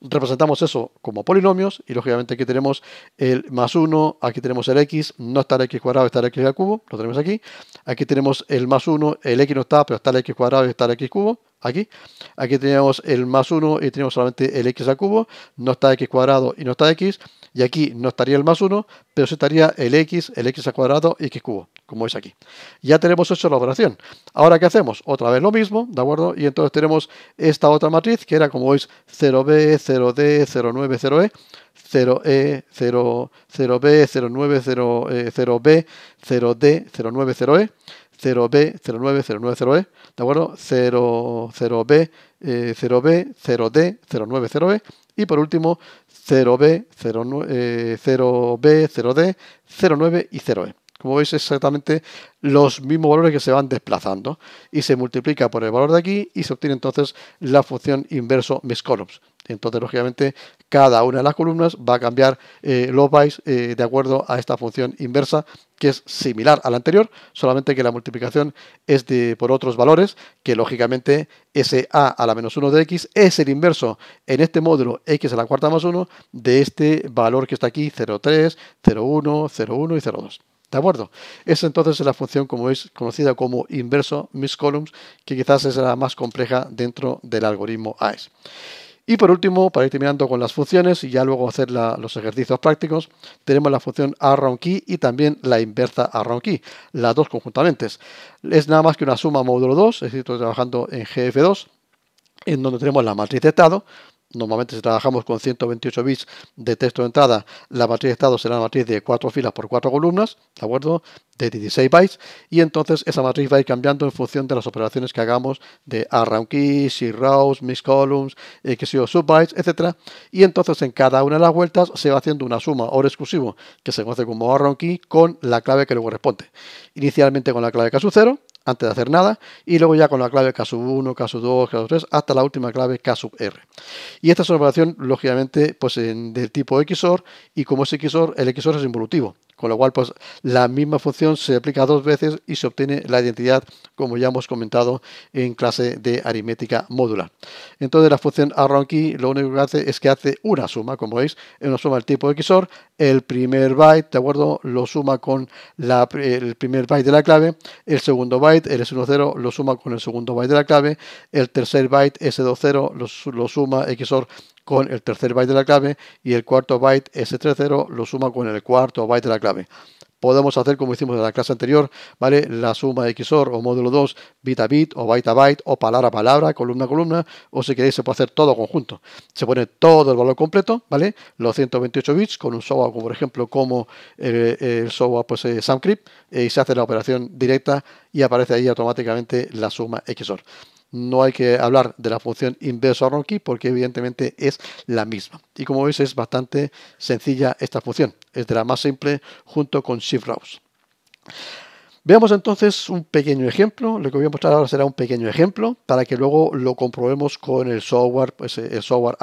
Speaker 1: representamos eso como polinomios y lógicamente aquí tenemos el más 1, aquí tenemos el x, no está el x cuadrado, está el x al cubo, lo tenemos aquí. Aquí tenemos el más 1, el x no está, pero está el x cuadrado y está el x cubo, aquí. Aquí tenemos el más 1 y tenemos solamente el x al cubo, no está x cuadrado y no está x. Y aquí no estaría el más 1, pero sí estaría el x, el x al cuadrado y x cubo, como es aquí. Ya tenemos hecho la operación. Ahora, ¿qué hacemos? Otra vez lo mismo, ¿de acuerdo? Y entonces tenemos esta otra matriz, que era, como veis, 0b, 0d, 09, 0e. 0E, 0, 0B, 09, 0, 0B, 0D, 09, 0E, 0B, 09, 09, 0E, ¿de acuerdo? 0, 0B, 0B, 0D, 09, 0E y por último 0B, 0, 0B, 0D, 09 y 0E. Como veis, exactamente los mismos valores que se van desplazando y se multiplica por el valor de aquí y se obtiene entonces la función inverso columns. Entonces, lógicamente, cada una de las columnas va a cambiar eh, los bytes eh, de acuerdo a esta función inversa, que es similar a la anterior, solamente que la multiplicación es de, por otros valores, que lógicamente ese a a la menos 1 de x es el inverso en este módulo x a la cuarta más 1 de este valor que está aquí, 0,3, 0,1, 0,1 y 0,2. ¿De acuerdo? Esa entonces es la función como es conocida como inverso miscolumns, que quizás es la más compleja dentro del algoritmo AES. Y por último, para ir terminando con las funciones y ya luego hacer los ejercicios prácticos, tenemos la función key y también la inversa key, las dos conjuntamente. Es nada más que una suma módulo 2, es decir, estoy trabajando en GF2, en donde tenemos la matriz de estado, Normalmente si trabajamos con 128 bits de texto de entrada, la matriz de estado será una matriz de 4 filas por 4 columnas, ¿de acuerdo? De 16 bytes, y entonces esa matriz va a ir cambiando en función de las operaciones que hagamos de around keys, rows, mix columns, eh, que sea subbytes, etc. Y entonces en cada una de las vueltas se va haciendo una suma or exclusivo, que se conoce como around key, con la clave que le corresponde. Inicialmente con la clave caso 0, antes de hacer nada, y luego ya con la clave caso 1, caso 2, caso 3, hasta la última clave caso R. Y esta es una operación, lógicamente, pues del tipo XOR, y como es XOR, el XOR es involutivo. Con lo cual, pues la misma función se aplica dos veces y se obtiene la identidad, como ya hemos comentado en clase de aritmética modular. Entonces, la función key lo único que hace es que hace una suma, como veis, una suma del tipo XOR. El primer byte, ¿de acuerdo? Lo suma con el primer byte de la clave. El segundo byte, el S10, lo suma con el segundo byte de la clave. El tercer byte, S20, lo, lo suma XOR con el tercer byte de la clave y el cuarto byte S30 lo suma con el cuarto byte de la clave. Podemos hacer como hicimos en la clase anterior, ¿vale? La suma XOR o módulo 2 bit a bit o byte a byte o palabra a palabra, columna a columna, o si queréis se puede hacer todo conjunto. Se pone todo el valor completo, ¿vale? Los 128 bits con un software como por ejemplo como el, software pues eh, SAMcrypt y se hace la operación directa y aparece ahí automáticamente la suma XOR no hay que hablar de la función inverso key porque evidentemente es la misma. Y como veis es bastante sencilla esta función. Es de la más simple junto con shift rows. Veamos entonces un pequeño ejemplo. Lo que voy a mostrar ahora será un pequeño ejemplo para que luego lo comprobemos con el software, pues, eh, el software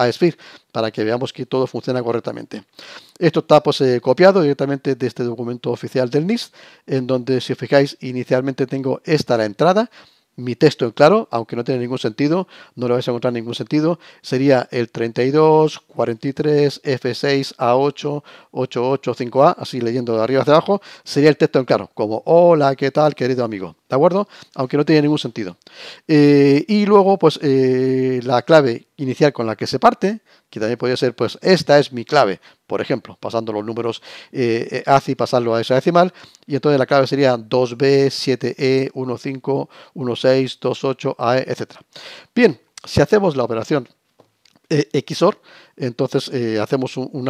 Speaker 1: para que veamos que todo funciona correctamente. Esto está pues, eh, copiado directamente de este documento oficial del NIST, en donde si os fijáis inicialmente tengo esta la entrada mi texto en claro, aunque no tiene ningún sentido, no lo vais a encontrar ningún sentido, sería el 32, 43, F6, A8, 88, 5A, así leyendo de arriba hacia abajo, sería el texto en claro, como hola, ¿qué tal, querido amigo? ¿De acuerdo? Aunque no tiene ningún sentido. Eh, y luego, pues, eh, la clave inicial con la que se parte, que también podría ser, pues, esta es mi clave, por ejemplo, pasando los números eh, ACI, pasarlo a esa decimal, y entonces la clave sería 2B, 7E, 15, 16, 28, AE, etc. Bien, si hacemos la operación XOR, entonces eh, hacemos un, un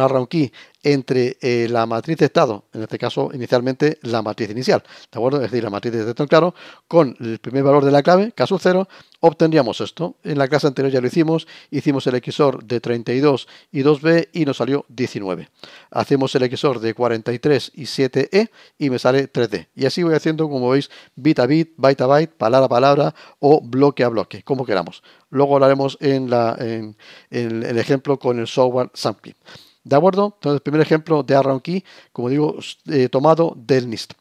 Speaker 1: entre eh, la matriz de estado, en este caso inicialmente la matriz inicial, ¿de acuerdo? Es decir, la matriz de en claro, con el primer valor de la clave, caso 0, obtendríamos esto. En la clase anterior ya lo hicimos, hicimos el XOR de 32 y 2B y nos salió 19. Hacemos el XOR de 43 y 7E y me sale 3D. Y así voy haciendo, como veis, bit a bit, byte a byte, palabra a palabra o bloque a bloque, como queramos. Luego hablaremos en, la, en, el ejemplo con el software sampling. ¿De acuerdo? Entonces, primer ejemplo de arrow key, como digo, eh, tomado del NIST.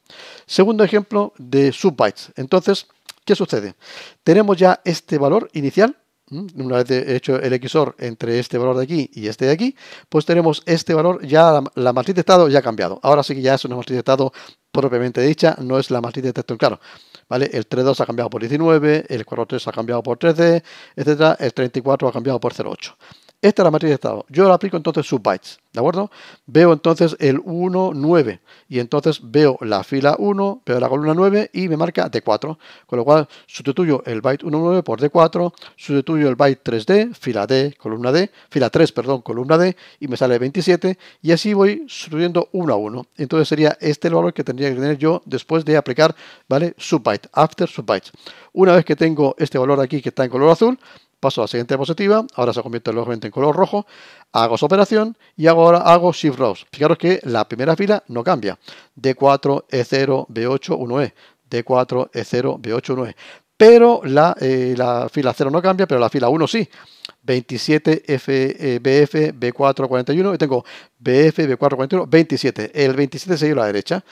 Speaker 1: Segundo ejemplo de subbytes. Entonces, ¿qué sucede? Tenemos ya este valor inicial. Una vez hecho el XOR entre este valor de aquí y este de aquí, pues tenemos este valor, ya la, matriz de estado ya ha cambiado. Ahora sí que ya es una matriz de estado propiamente dicha, no es la matriz de texto en claro. ¿Vale? El 3.2 ha cambiado por 19, el 4.3 ha cambiado por 3D, etc. El 34 ha cambiado por 0.8. Esta es la matriz de estado. Yo lo aplico entonces subbytes, ¿de acuerdo? Veo entonces el 1, 9 y entonces veo la fila 1, veo la columna 9 y me marca D4, con lo cual sustituyo el byte 19 por D4, sustituyo el byte 3D, fila D, columna D, fila 3, perdón, columna D y me sale 27 y así voy sustituyendo uno a uno. Entonces sería este el valor que tendría que tener yo después de aplicar, ¿vale? Subbyte, after subbytes. Una vez que tengo este valor aquí que está en color azul, Paso a la siguiente diapositiva, ahora se convierte lógicamente en color rojo, hago esa operación y ahora hago Shift Rows. Fijaros que la primera fila no cambia. D4, E0, B8, 1E. D4, E0, B8, 1E. Pero la, eh, la fila 0 no cambia, pero la fila 1 sí. 27 F, BF, B4, 41 y tengo BF, B4, 41, 27. El 27 se a la derecha.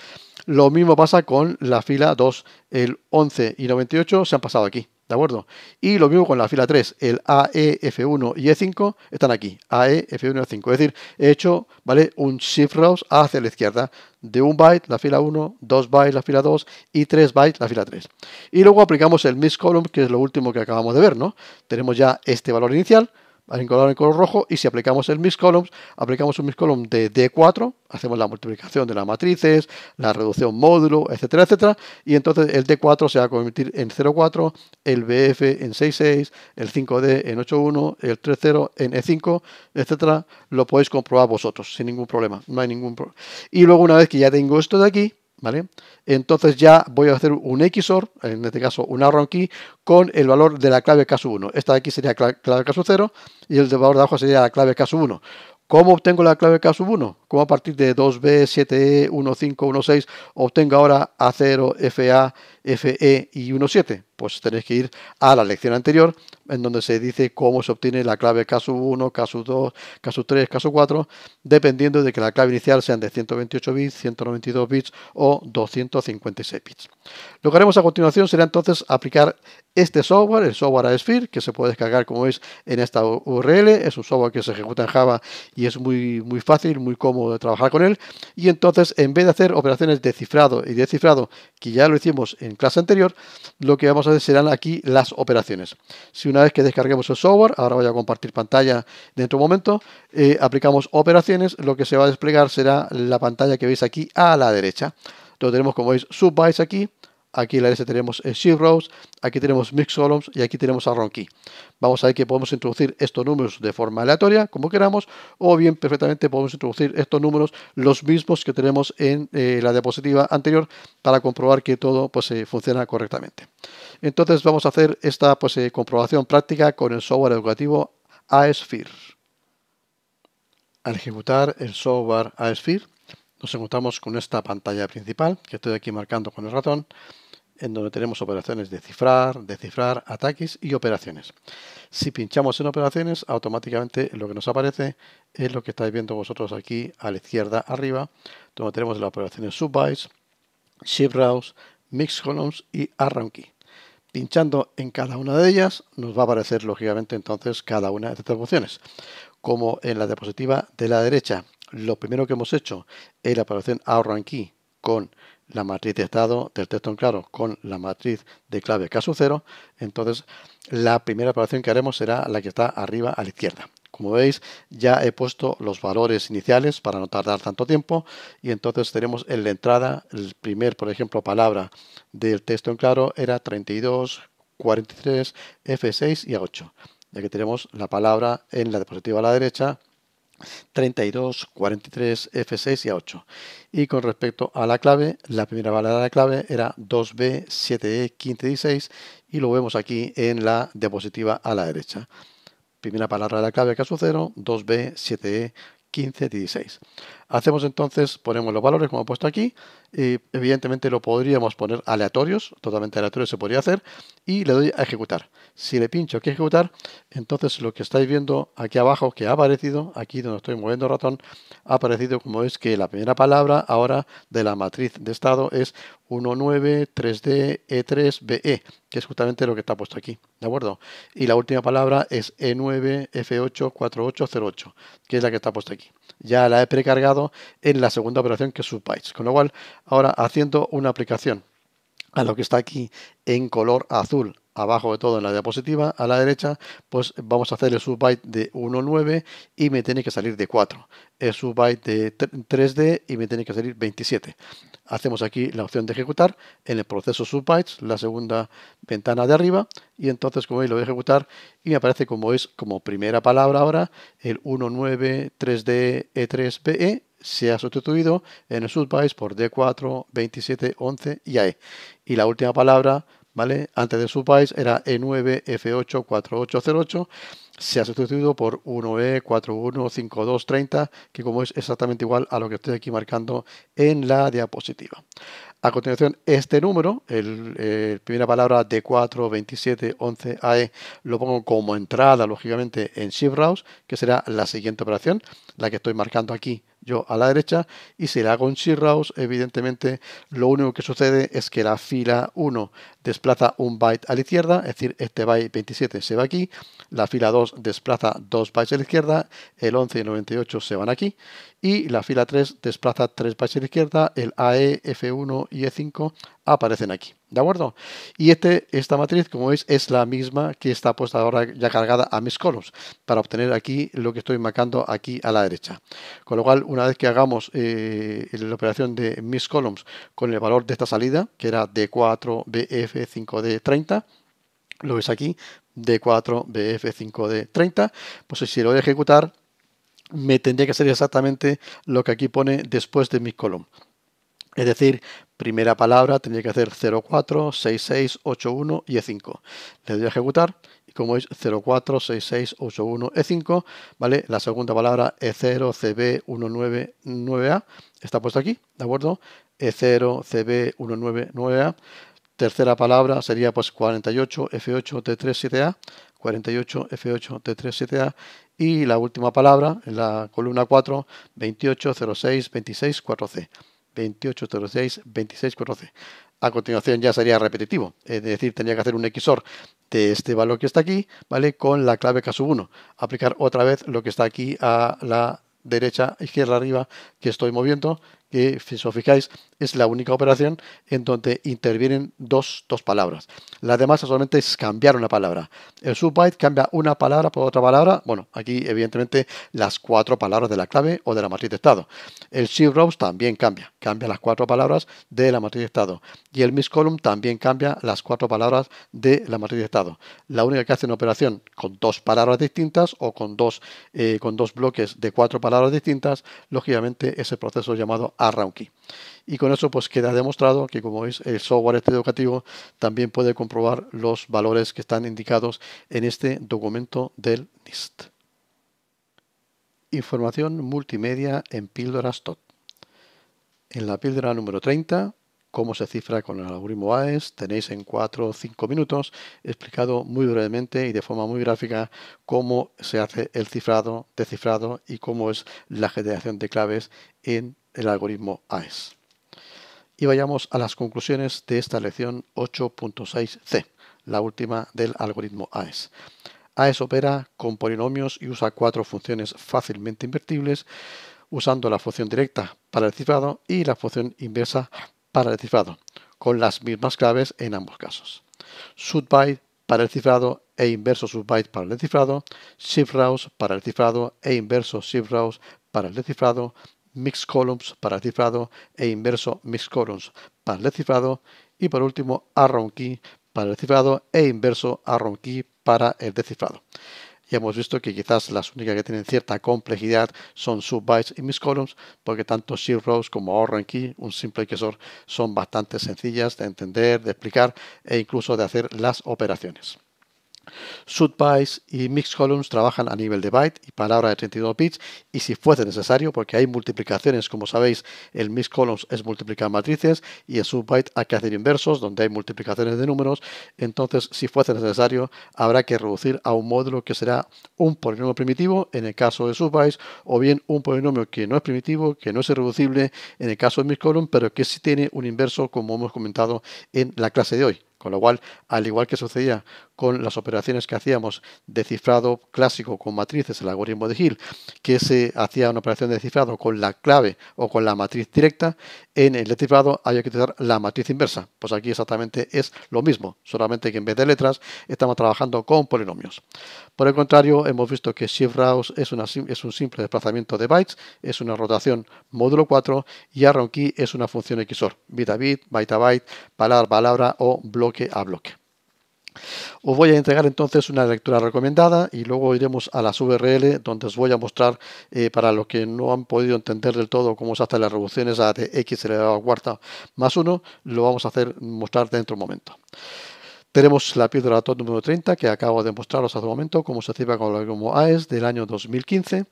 Speaker 1: Lo mismo pasa con la fila 2. El 11 y 98 se han pasado aquí. ¿De acuerdo? Y lo mismo con la fila 3, el AE, F1 y E5 están aquí, AE, F1 y E5. Es decir, he hecho ¿vale? un shift rows hacia la izquierda de un byte la fila 1, 2 bytes la fila 2 y 3 bytes la fila 3. Y luego aplicamos el mix column, que es lo último que acabamos de ver, ¿no? Tenemos ya este valor inicial, color en color rojo y si aplicamos el mix columns, aplicamos un mix column de D4, hacemos la multiplicación de las matrices, la reducción módulo, etcétera, etcétera, y entonces el D4 se va a convertir en 0,4, el BF en 6,6, el 5D en 8,1, el 3,0 en E5, etcétera, lo podéis comprobar vosotros sin ningún problema, no hay ningún problema. Y luego una vez que ya tengo esto de aquí, ¿vale? Entonces ya voy a hacer un XOR, en este caso un arrow key, con el valor de la clave caso 1. Esta de aquí sería clave caso 0 y el de valor de abajo sería la clave caso 1. ¿Cómo obtengo la clave caso 1? ¿Cómo a partir de 2B, 7E, 1.5, 1.6 obtengo ahora A0, FA, FE y 1.7? Pues tenéis que ir a la lección anterior en donde se dice cómo se obtiene la clave caso 1, caso 2, caso 3, caso 4, dependiendo de que la clave inicial sean de 128 bits, 192 bits o 256 bits. Lo que haremos a continuación será entonces aplicar este software, el software ASFIR, que se puede descargar como veis en esta URL. Es un software que se ejecuta en Java y es muy, muy fácil, muy cómodo de trabajar con él. Y entonces, en vez de hacer operaciones de cifrado y de cifrado, que ya lo hicimos en clase anterior, lo que vamos hacer serán aquí las operaciones. Si una vez que descarguemos el software, ahora voy a compartir pantalla dentro de un momento, eh, aplicamos operaciones, lo que se va a desplegar será la pantalla que veis aquí a la derecha. Lo tenemos como veis subbytes aquí, Aquí en la derecha tenemos Shift Rows, aquí tenemos Mix Columns y aquí tenemos Arrow Key. Vamos a ver que podemos introducir estos números de forma aleatoria, como queramos, o bien perfectamente podemos introducir estos números los mismos que tenemos en eh, la diapositiva anterior para comprobar que todo pues, eh, funciona correctamente. Entonces vamos a hacer esta pues, eh, comprobación práctica con el software educativo ASFIR. Al ejecutar el software ASFIR, nos encontramos con esta pantalla principal que estoy aquí marcando con el ratón en donde tenemos operaciones de cifrar, descifrar, ataques y operaciones. Si pinchamos en operaciones, automáticamente lo que nos aparece es lo que estáis viendo vosotros aquí a la izquierda arriba, donde tenemos las operaciones subbytes, shift rows, mix columns y arrow key. Pinchando en cada una de ellas nos va a aparecer lógicamente entonces cada una de estas opciones. Como en la diapositiva de la derecha, lo primero que hemos hecho es la operación arrow key con la matriz de estado del texto en claro con la matriz de clave caso 0, entonces la primera operación que haremos será la que está arriba a la izquierda. Como veis, ya he puesto los valores iniciales para no tardar tanto tiempo y entonces tenemos en la entrada, el primer, por ejemplo, palabra del texto en claro era 32, 43, F6 y A8. Ya que tenemos la palabra en la diapositiva a la derecha 32, 43, F6 y A8. Y con respecto a la clave, la primera palabra de clave era 2B, 7E, 15, 16 y lo vemos aquí en la diapositiva a la derecha. Primera palabra de la clave caso 0, 2B, 7E, 15, 16. Hacemos entonces, ponemos los valores como he puesto aquí, y evidentemente lo podríamos poner aleatorios, totalmente aleatorio se podría hacer, y le doy a ejecutar. Si le pincho aquí ejecutar, entonces lo que estáis viendo aquí abajo que ha aparecido, aquí donde estoy moviendo el ratón, ha aparecido como es que la primera palabra ahora de la matriz de estado es 19, 3D, E3, BE, que es justamente lo que está puesto aquí, ¿de acuerdo? Y la última palabra es E9, F8, 4808, que es la que está puesta aquí. Ya la he precargado en la segunda operación que es subbytes, con lo cual ahora haciendo una aplicación a lo que está aquí en color azul abajo de todo en la diapositiva, a la derecha, pues vamos a hacer el subbyte de 1.9 y me tiene que salir de 4. El subbyte de 3D y me tiene que salir 27. Hacemos aquí la opción de ejecutar en el proceso subbytes, la segunda ventana de arriba, y entonces como veis lo voy a ejecutar y me aparece como es como primera palabra ahora el 1.9 3D E3BE se ha sustituido en el subbytes por D4, 27, 11 y AE. Y la última palabra Antes de su país era E9 F8 4808, se ha sustituido por 1E 415230, que como es exactamente igual a lo que estoy aquí marcando en la diapositiva. A continuación, este número, el, primera palabra D4 27 11 AE, lo pongo como entrada, lógicamente, en Shift que será la siguiente operación, la que estoy marcando aquí yo a la derecha y si le hago shift rouse, evidentemente lo único que sucede es que la fila 1 desplaza un byte a la izquierda, es decir, este byte 27 se va aquí, la fila 2 desplaza 2 bytes a la izquierda, el 11 y el 98 se van aquí y la fila 3 desplaza 3 bytes a la izquierda, el AE, F1 y E5 aparecen aquí. ¿De acuerdo? Y este, esta matriz, como veis, es la misma que está puesta ahora ya cargada a mis columns para obtener aquí lo que estoy marcando aquí a la derecha. Con lo cual, una vez que hagamos eh, la operación de mis columns con el valor de esta salida, que era D4, BF, 5D, 30, lo ves aquí, D4, BF, 5D, 30, pues si lo voy a ejecutar, me tendría que hacer exactamente lo que aquí pone después de mis columns. Es decir, primera palabra tendría que hacer 04, 66, 81 y E5. Le doy a ejecutar y como es 04, 66, 81, E5, ¿vale? La segunda palabra E0, CB, 199A está puesto aquí, ¿de acuerdo? E0, CB, 199A. Tercera palabra sería pues 48, F8, T3, 7A. 48, F8, T3, 7A. Y la última palabra en la columna 4, 28, 06, 26, 4C. 2806, 2614. A continuación ya sería repetitivo, es decir, tendría que hacer un XOR de este valor que está aquí, ¿vale? Con la clave caso 1. Aplicar otra vez lo que está aquí a la derecha, izquierda, arriba que estoy moviendo si os fijáis es la única operación en donde intervienen dos, dos palabras. La demás solamente es cambiar una palabra. El subbyte cambia una palabra por otra palabra. Bueno, aquí evidentemente las cuatro palabras de la clave o de la matriz de estado. El shift rows también cambia, cambia las cuatro palabras de la matriz de estado. Y el miss column también cambia las cuatro palabras de la matriz de estado. La única que hace una operación con dos palabras distintas o con dos, eh, con dos bloques de cuatro palabras distintas, lógicamente es el proceso llamado key. Y con eso pues queda demostrado que como veis el software este educativo también puede comprobar los valores que están indicados en este documento del NIST. Información multimedia en píldoras TOT. En la píldora número 30 cómo se cifra con el algoritmo AES. Tenéis en 4 o 5 minutos explicado muy brevemente y de forma muy gráfica cómo se hace el cifrado, descifrado y cómo es la generación de claves en el algoritmo AES. Y vayamos a las conclusiones de esta lección 8.6c, la última del algoritmo AES. AES opera con polinomios y usa cuatro funciones fácilmente invertibles, usando la función directa para el cifrado y la función inversa para el cifrado, con las mismas claves en ambos casos. Subbyte para el cifrado e inverso subbyte para el descifrado, shift rows para el cifrado e inverso shift rows para el descifrado, mix columns para cifrado e inverso mix columns para el descifrado y por último arrow key para el cifrado e inverso arrow key para el descifrado. y hemos visto que quizás las únicas que tienen cierta complejidad son subbytes y miscolumns, porque tanto shift rows como ahorro key, un simple QSOR, son bastante sencillas de entender, de explicar e incluso de hacer las operaciones. Bytes y Mixed Columns trabajan a nivel de byte y palabra de 32 bits y si fuese necesario, porque hay multiplicaciones, como sabéis, el Mixed Columns es multiplicar matrices y el SubByte hay que hacer inversos, donde hay multiplicaciones de números, entonces si fuese necesario habrá que reducir a un módulo que será un polinomio primitivo en el caso de SubBytes o bien un polinomio que no es primitivo, que no es irreducible en el caso de Mixed Columns, pero que sí tiene un inverso como hemos comentado en la clase de hoy. Con lo cual, al igual que sucedía con las operaciones que hacíamos de cifrado clásico con matrices, el algoritmo de Hill, que se hacía una operación de cifrado con la clave o con la matriz directa, en el de cifrado había que utilizar la matriz inversa. Pues aquí exactamente es lo mismo, solamente que en vez de letras estamos trabajando con polinomios. Por el contrario, hemos visto que Shift Rouse es, es un simple desplazamiento de bytes, es una rotación módulo 4 y Arrow Key es una función XOR, bit a bit, byte a byte, palabra a palabra o bloque a bloque. Os voy a entregar entonces una lectura recomendada y luego iremos a las URL donde os voy a mostrar eh, para los que no han podido entender del todo cómo se hacen las reducciones a de x elevado a cuarta más 1, lo vamos a hacer mostrar dentro de un momento. Tenemos la píldora TOT número 30 que acabo de mostraros hace un momento, cómo se cifra con el como AES del año 2015.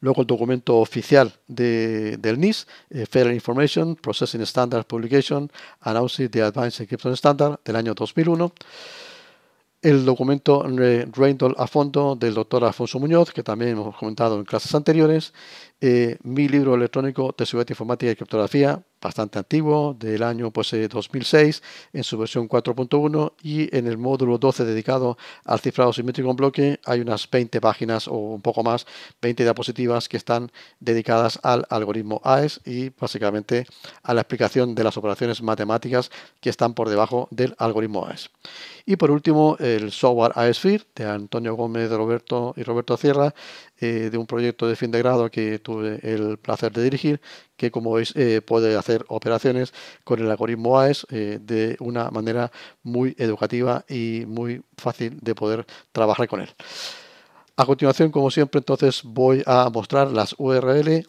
Speaker 1: Luego el documento oficial del NIS, eh, Federal Information Processing Standard Publication, Announcing the Advanced Encryption Standard del año 2001 el documento Reindol a fondo del doctor Alfonso Muñoz, que también hemos comentado en clases anteriores, eh, mi libro electrónico de informática y criptografía, bastante antiguo, del año pues, 2006, eh, en su versión 4.1 y en el módulo 12 dedicado al cifrado simétrico en bloque hay unas 20 páginas o un poco más, 20 diapositivas que están dedicadas al algoritmo AES y básicamente a la explicación de las operaciones matemáticas que están por debajo del algoritmo AES. Y por último, el software AESFIR de Antonio Gómez de Roberto y Roberto Sierra, eh, de un proyecto de fin de grado que tuve el placer de dirigir, que como veis eh, puede hacer operaciones con el algoritmo AES eh, de una manera muy educativa y muy fácil de poder trabajar con él. A continuación, como siempre, entonces voy a mostrar las URL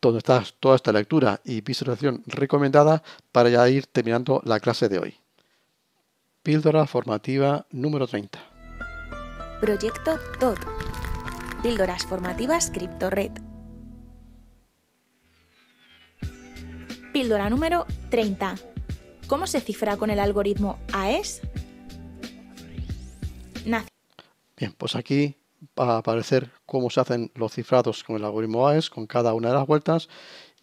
Speaker 1: donde está toda esta lectura y visualización recomendada para ya ir terminando la clase de hoy. Píldora formativa número 30.
Speaker 2: Proyecto TOT Píldoras formativas CryptoRed. Píldora número 30. ¿Cómo se cifra con el algoritmo AES?
Speaker 1: Bien, pues aquí va a aparecer cómo se hacen los cifrados con el algoritmo AES, con cada una de las vueltas.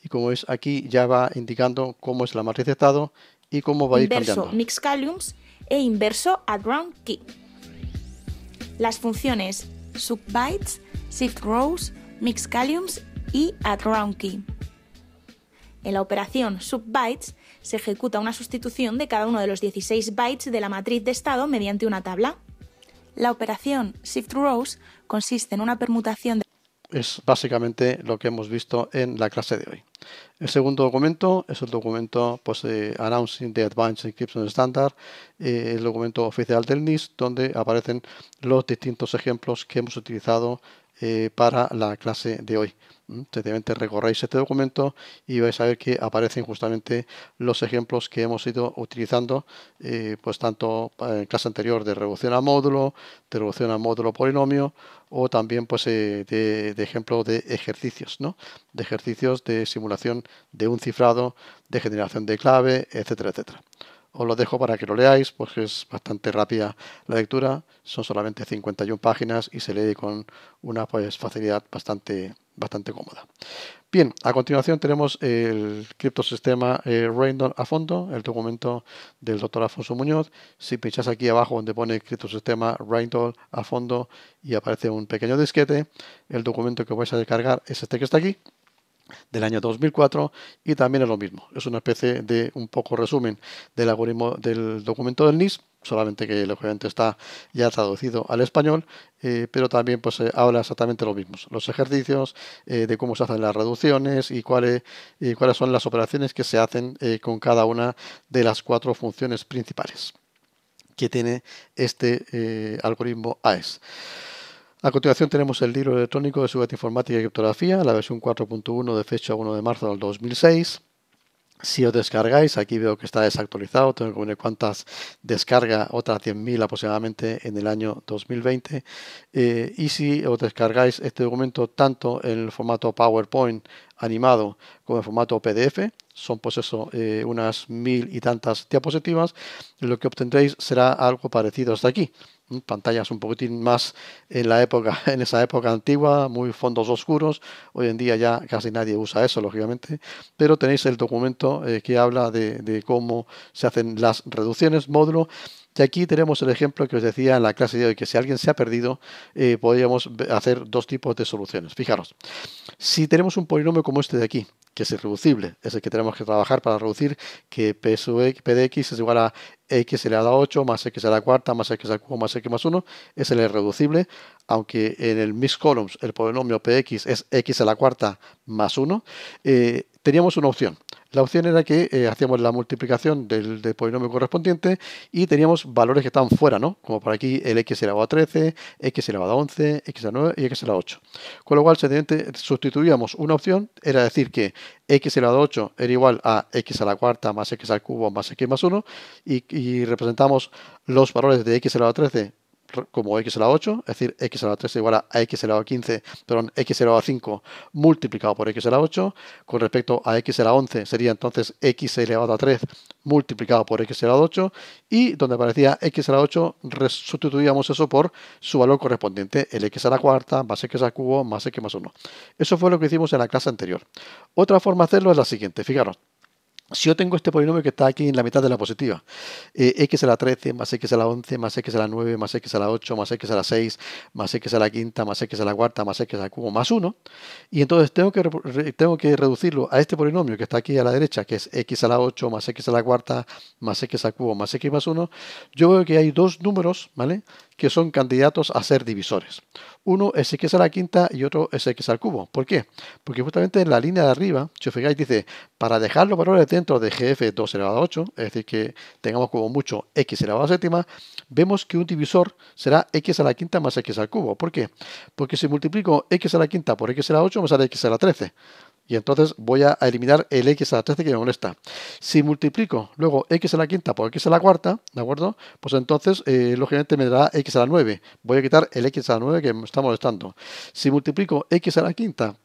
Speaker 1: Y como es aquí ya va indicando cómo es la matriz de estado y cómo va a ir
Speaker 2: inverso
Speaker 1: cambiando.
Speaker 2: Mix columns e inverso add round key. Las funciones subbytes shift rows, mix columns y add round key. En la operación subbytes se ejecuta una sustitución de cada uno de los 16 bytes de la matriz de estado mediante una tabla. La operación shift rows consiste en una permutación de
Speaker 1: es básicamente lo que hemos visto en la clase de hoy. El segundo documento es el documento pues, Announcing the Advanced Encryption Standard, eh, el documento oficial del NIST, donde aparecen los distintos ejemplos que hemos utilizado eh, para la clase de hoy. Sencillamente recorréis este documento y vais a ver que aparecen justamente los ejemplos que hemos ido utilizando, eh, pues tanto en clase anterior de reducción a módulo, de reducción a módulo polinomio o también pues eh, de, de, ejemplo de ejercicios, ¿no? de ejercicios de simulación de un cifrado, de generación de clave, etcétera, etcétera. Os lo dejo para que lo leáis, pues es bastante rápida la lectura, son solamente 51 páginas y se lee con una pues, facilidad bastante, bastante cómoda. Bien, a continuación tenemos el criptosistema eh, a fondo, el documento del doctor Afonso Muñoz. Si pincháis aquí abajo donde pone criptosistema Random a fondo y aparece un pequeño disquete, el documento que vais a descargar es este que está aquí del año 2004 y también es lo mismo. Es una especie de un poco resumen del algoritmo del documento del NIS, solamente que lógicamente está ya traducido al español, eh, pero también pues eh, habla exactamente lo mismo. Los ejercicios eh, de cómo se hacen las reducciones y cuáles, y cuáles son las operaciones que se hacen con cada una de las cuatro funciones principales. que tiene este algoritmo AES. A continuación tenemos el libro electrónico de seguridad informática y criptografía, la versión 4.1 de fecha 1 de marzo del 2006. Si os descargáis, aquí veo que está desactualizado, tengo que poner cuántas descarga, otras 100.000 aproximadamente en el año 2020. Eh, y si os descargáis este documento tanto en el formato PowerPoint animado como en formato PDF, son pues eso, eh, unas mil y tantas diapositivas, lo que obtendréis será algo parecido hasta aquí pantallas un poquitín más en la época, en esa época antigua, muy fondos oscuros. Hoy en día ya casi nadie usa eso, lógicamente, pero tenéis el documento eh, que habla de, cómo se hacen las reducciones módulo. Y aquí tenemos el ejemplo que os decía en la clase de hoy, que si alguien se ha perdido, eh, podríamos hacer dos tipos de soluciones. Fijaros, si tenemos un polinomio como este de aquí, que es irreducible, es el que tenemos que trabajar para reducir que P, P de x es igual a x elevado a 8 más x a la cuarta más x al cubo más x más 1 es el irreducible, aunque en el mixed columns el polinomio px es x a la cuarta más 1, eh, teníamos una opción. La opción era que eh, hacíamos la multiplicación del, polinomio correspondiente y teníamos valores que estaban fuera, ¿no? Como por aquí el x elevado a 13, x elevado a 11, x a 9 y x elevado a 8. Con lo cual, sencillamente sustituíamos una opción, era decir que x elevado a 8 era igual a x a la cuarta más x al cubo más x más 1 y, y representamos los valores de x elevado a 13 como x a 8, es decir, x a 3 es igual a x elevado a 15, perdón, x elevado a 5 multiplicado por x a 8. Con respecto a x a 11 sería entonces x elevado a 3 multiplicado por x elevado a 8 y donde aparecía x a 8 sustituíamos eso por su valor correspondiente, el x a la cuarta más x al cubo más x más 1. Eso fue lo que hicimos en la clase anterior. Otra forma de hacerlo es la siguiente, fijaros. Si yo tengo este polinomio que está aquí en la mitad de la positiva, eh, x a la 13 más x a la 11 más x a la 9 más x a la 8 más x a la 6 más x a la quinta más x a la cuarta más x al cubo más 1, y entonces tengo que, tengo que reducirlo a este polinomio que está aquí a la derecha, que es x a la 8 más x a la cuarta más x al cubo más x más 1, yo veo que hay dos números, ¿vale? Que son candidatos a ser divisores. Uno es x a la quinta y otro es x al cubo. ¿Por qué? Porque justamente en la línea de arriba, si os fijáis, dice, para dejar los valores dentro de gf 2 elevado a 8, es decir, que tengamos como mucho x elevado a séptima, vemos que un divisor será x a la quinta más x al cubo. ¿Por qué? Porque si multiplico x a la quinta por x a la 8, me sale x a la 13 y entonces voy a eliminar el x a la 13 que me molesta. Si multiplico luego x a la quinta por x a la cuarta, ¿de acuerdo? Pues entonces, eh, lógicamente, me dará x a la 9. Voy a quitar el x a la 9 que me está molestando. Si multiplico x a la quinta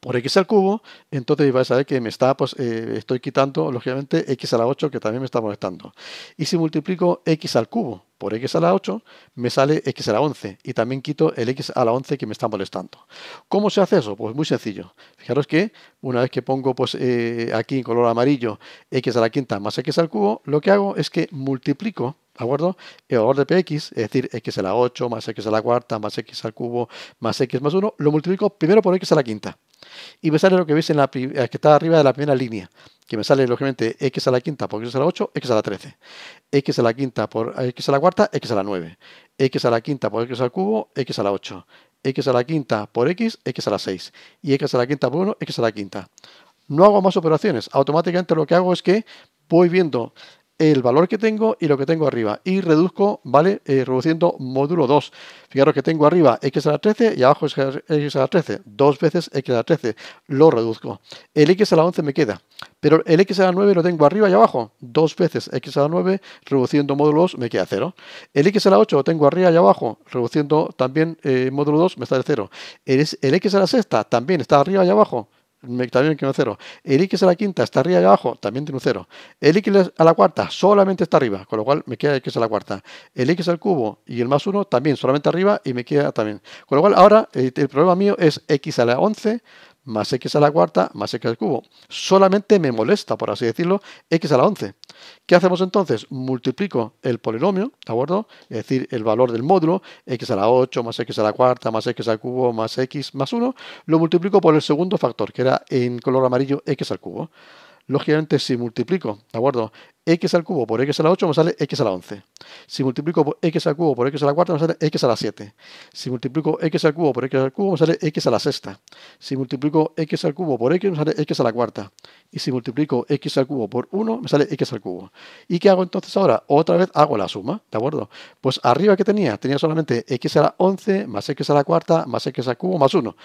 Speaker 1: por x al cubo, entonces vais a ver que me está, pues eh, estoy quitando, lógicamente, x a la 8 que también me está molestando. Y si multiplico x al cubo por x a la 8, me sale x a la 11 y también quito el x a la 11 que me está molestando. ¿Cómo se hace eso? Pues muy sencillo. Fijaros que una vez que pongo pues, eh, aquí en color amarillo x a la quinta más x al cubo, lo que hago es que multiplico ¿De acuerdo? El valor de px, es decir, x a la 8 más x a la cuarta más x al cubo más x más 1, lo multiplico primero por x a la quinta y me sale lo que veis en la eh, que está arriba de la primera línea, que me sale lógicamente x a la quinta por x a la 8, x a la 13, x a la quinta por x a la cuarta, x a la 9, x a la quinta por x al cubo, x a la 8, x a la quinta por x, x a la 6 y x a la quinta por 1, x a la quinta. No hago más operaciones, automáticamente lo que hago es que voy viendo el valor que tengo y lo que tengo arriba. Y reduzco, ¿vale? Eh, reduciendo módulo 2. Fijaros que tengo arriba x a la 13 y abajo x a la 13. Dos veces x a la 13. Lo reduzco. El x a la 11 me queda. Pero el x a la 9 lo tengo arriba y abajo. Dos veces x a la 9, reduciendo módulo 2, me queda 0. El x a la 8 lo tengo arriba y abajo. Reduciendo también eh, módulo 2, me sale 0. El, el x a la sexta también está arriba y abajo también tiene un 0. El x a la quinta está arriba y abajo, también tiene un 0. El x a la cuarta solamente está arriba, con lo cual me queda x a la cuarta. El x al cubo y el más 1 también solamente arriba y me queda también. Con lo cual ahora el, el problema mío es x a la 11 más x a la cuarta más x al cubo. Solamente me molesta, por así decirlo, x a la 11. ¿Qué hacemos entonces? Multiplico el polinomio, ¿de acuerdo? Es decir, el valor del módulo, x a la 8 más x a la cuarta más x al cubo más x más 1, lo multiplico por el segundo factor, que era en color amarillo x al cubo. Lógicamente, si multiplico, ¿de acuerdo? X al cubo por x a la 8 me sale x a la 11. Si multiplico por x al cubo por x a la cuarta me sale x a la 7. Si multiplico x al cubo por x al cubo me sale x a la sexta. Si multiplico x al cubo por x me sale x a la cuarta. Y si multiplico x al cubo por 1 me sale x al cubo. ¿Y qué hago entonces ahora? Otra vez hago la suma, ¿de acuerdo? Pues arriba que tenía, tenía solamente x a la 11 más x a la cuarta más x al cubo más 1.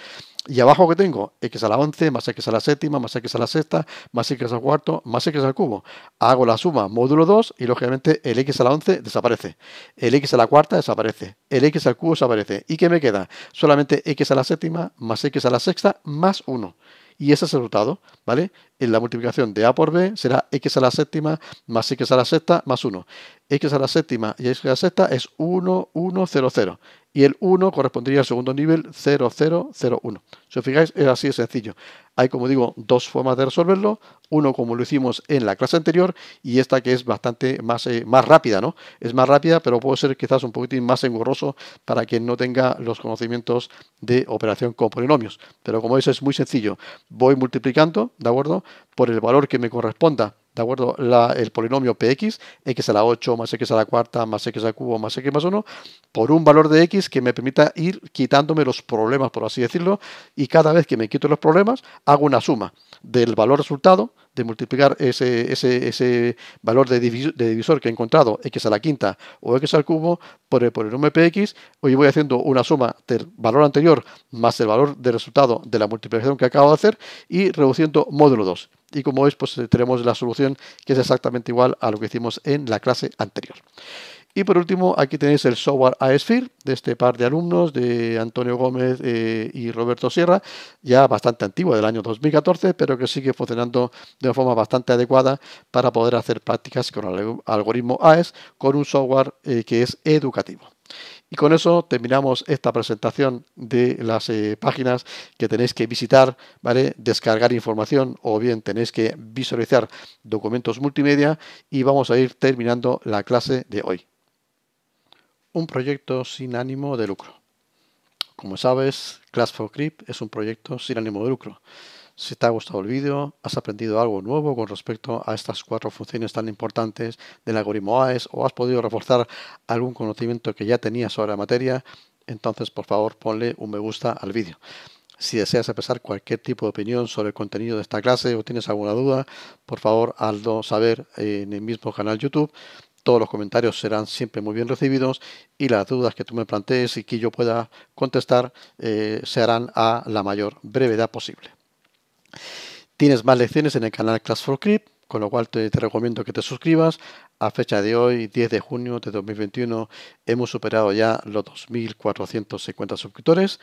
Speaker 1: Y abajo que tengo x a la 11 más x a la séptima más x a la sexta más x al cuarto más x al cubo. Hago la suma módulo 2 y lógicamente el x a la 11 desaparece. El x a la cuarta desaparece. El x al cubo desaparece. ¿Y qué me queda? Solamente x a la séptima más x a la sexta más 1 y ese es el resultado, ¿vale? En la multiplicación de A por B será x a la séptima más x a la sexta más 1. x a la séptima y x a la sexta es 1, 1, 0, 0 y el 1 correspondería al segundo nivel 0001. Si os fijáis, es así de sencillo. Hay, como digo, dos formas de resolverlo. Uno como lo hicimos en la clase anterior y esta que es bastante más, eh, más rápida, ¿no? Es más rápida, pero puede ser quizás un poquitín más engorroso para quien no tenga los conocimientos de operación con polinomios. Pero como veis es muy sencillo. Voy multiplicando, ¿de acuerdo? Por el valor que me corresponda ¿de acuerdo? el polinomio px, x a la 8 más x a la cuarta más x al cubo más x más 1, por un valor de x que me permita ir quitándome los problemas, por así decirlo, y cada vez que me quito los problemas, hago una suma del valor resultado, de multiplicar ese, ese, valor de, divisor que he encontrado, x a la quinta o x al cubo, por el polinomio px, hoy voy haciendo una suma del valor anterior más el valor de resultado de la multiplicación que acabo de hacer y reduciendo módulo 2 y como veis pues tenemos la solución que es exactamente igual a lo que hicimos en la clase anterior. Y por último, aquí tenéis el software AESFIR de este par de alumnos, de Antonio Gómez eh, y Roberto Sierra, ya bastante antiguo, del año 2014, pero que sigue funcionando de una forma bastante adecuada para poder hacer prácticas con el algoritmo AES con un software eh, que es educativo. Y con eso terminamos esta presentación de las eh, páginas que tenéis que visitar, ¿vale? descargar información o bien tenéis que visualizar documentos multimedia y vamos a ir terminando la clase de hoy. Un proyecto sin ánimo de lucro. Como sabes, Class for Crypt es un proyecto sin ánimo de lucro. Si te ha gustado el vídeo, has aprendido algo nuevo con respecto a estas cuatro funciones tan importantes del algoritmo AES o has podido reforzar algún conocimiento que ya tenías sobre la materia, entonces por favor ponle un me gusta al vídeo. Si deseas expresar cualquier tipo de opinión sobre el contenido de esta clase o tienes alguna duda, por favor hazlo saber en el mismo canal YouTube. Todos los comentarios serán siempre muy bien recibidos y las dudas que tú me plantees y que yo pueda contestar eh, se harán a la mayor brevedad posible. Tienes más lecciones en el canal Class for Crypt, con lo cual te, recomiendo que te suscribas. A fecha de hoy, 10 de junio de 2021, hemos superado ya los 2.450 suscriptores,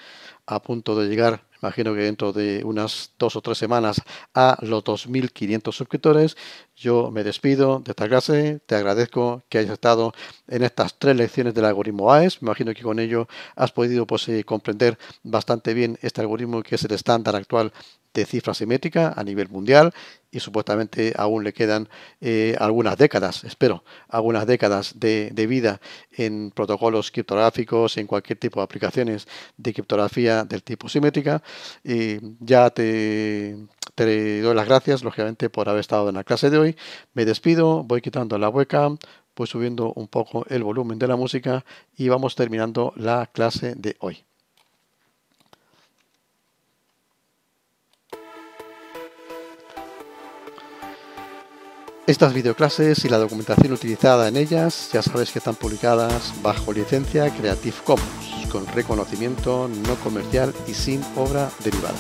Speaker 1: a punto de llegar, imagino que dentro de unas dos o tres semanas, a los 2.500 suscriptores. Yo me despido de esta clase, te agradezco que hayas estado en estas tres lecciones del algoritmo AES. Me imagino que con ello has podido pues, eh, comprender bastante bien este algoritmo que es el estándar actual de cifra simétrica a nivel mundial y supuestamente aún le quedan eh, algunas décadas, espero, algunas décadas de, vida en protocolos criptográficos, en cualquier tipo de aplicaciones de criptografía del tipo simétrica. Y ya te, te doy las gracias, lógicamente, por haber estado en la clase de hoy. Me despido, voy quitando la webcam, voy subiendo un poco el volumen de la música y vamos terminando la clase de hoy. Estas videoclases y la documentación utilizada en ellas ya sabes que están publicadas bajo licencia Creative Commons, con reconocimiento no comercial y sin obra derivada.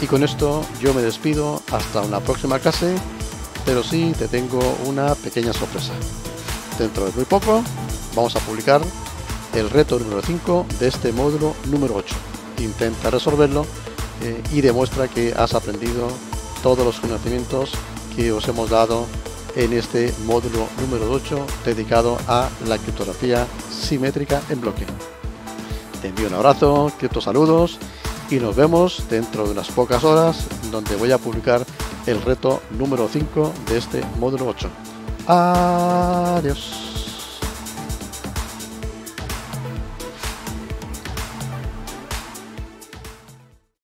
Speaker 1: Y con esto yo me despido hasta una próxima clase, pero sí te tengo una pequeña sorpresa. Dentro de muy poco vamos a publicar el reto número 5 de este módulo número 8 intenta resolverlo eh, y demuestra que has aprendido todos los conocimientos que os hemos dado en este módulo número 8 dedicado a la criptografía simétrica en bloque. Te envío un abrazo, cripto saludos y nos vemos dentro de unas pocas horas donde voy a publicar el reto número 5 de este módulo 8. Adiós.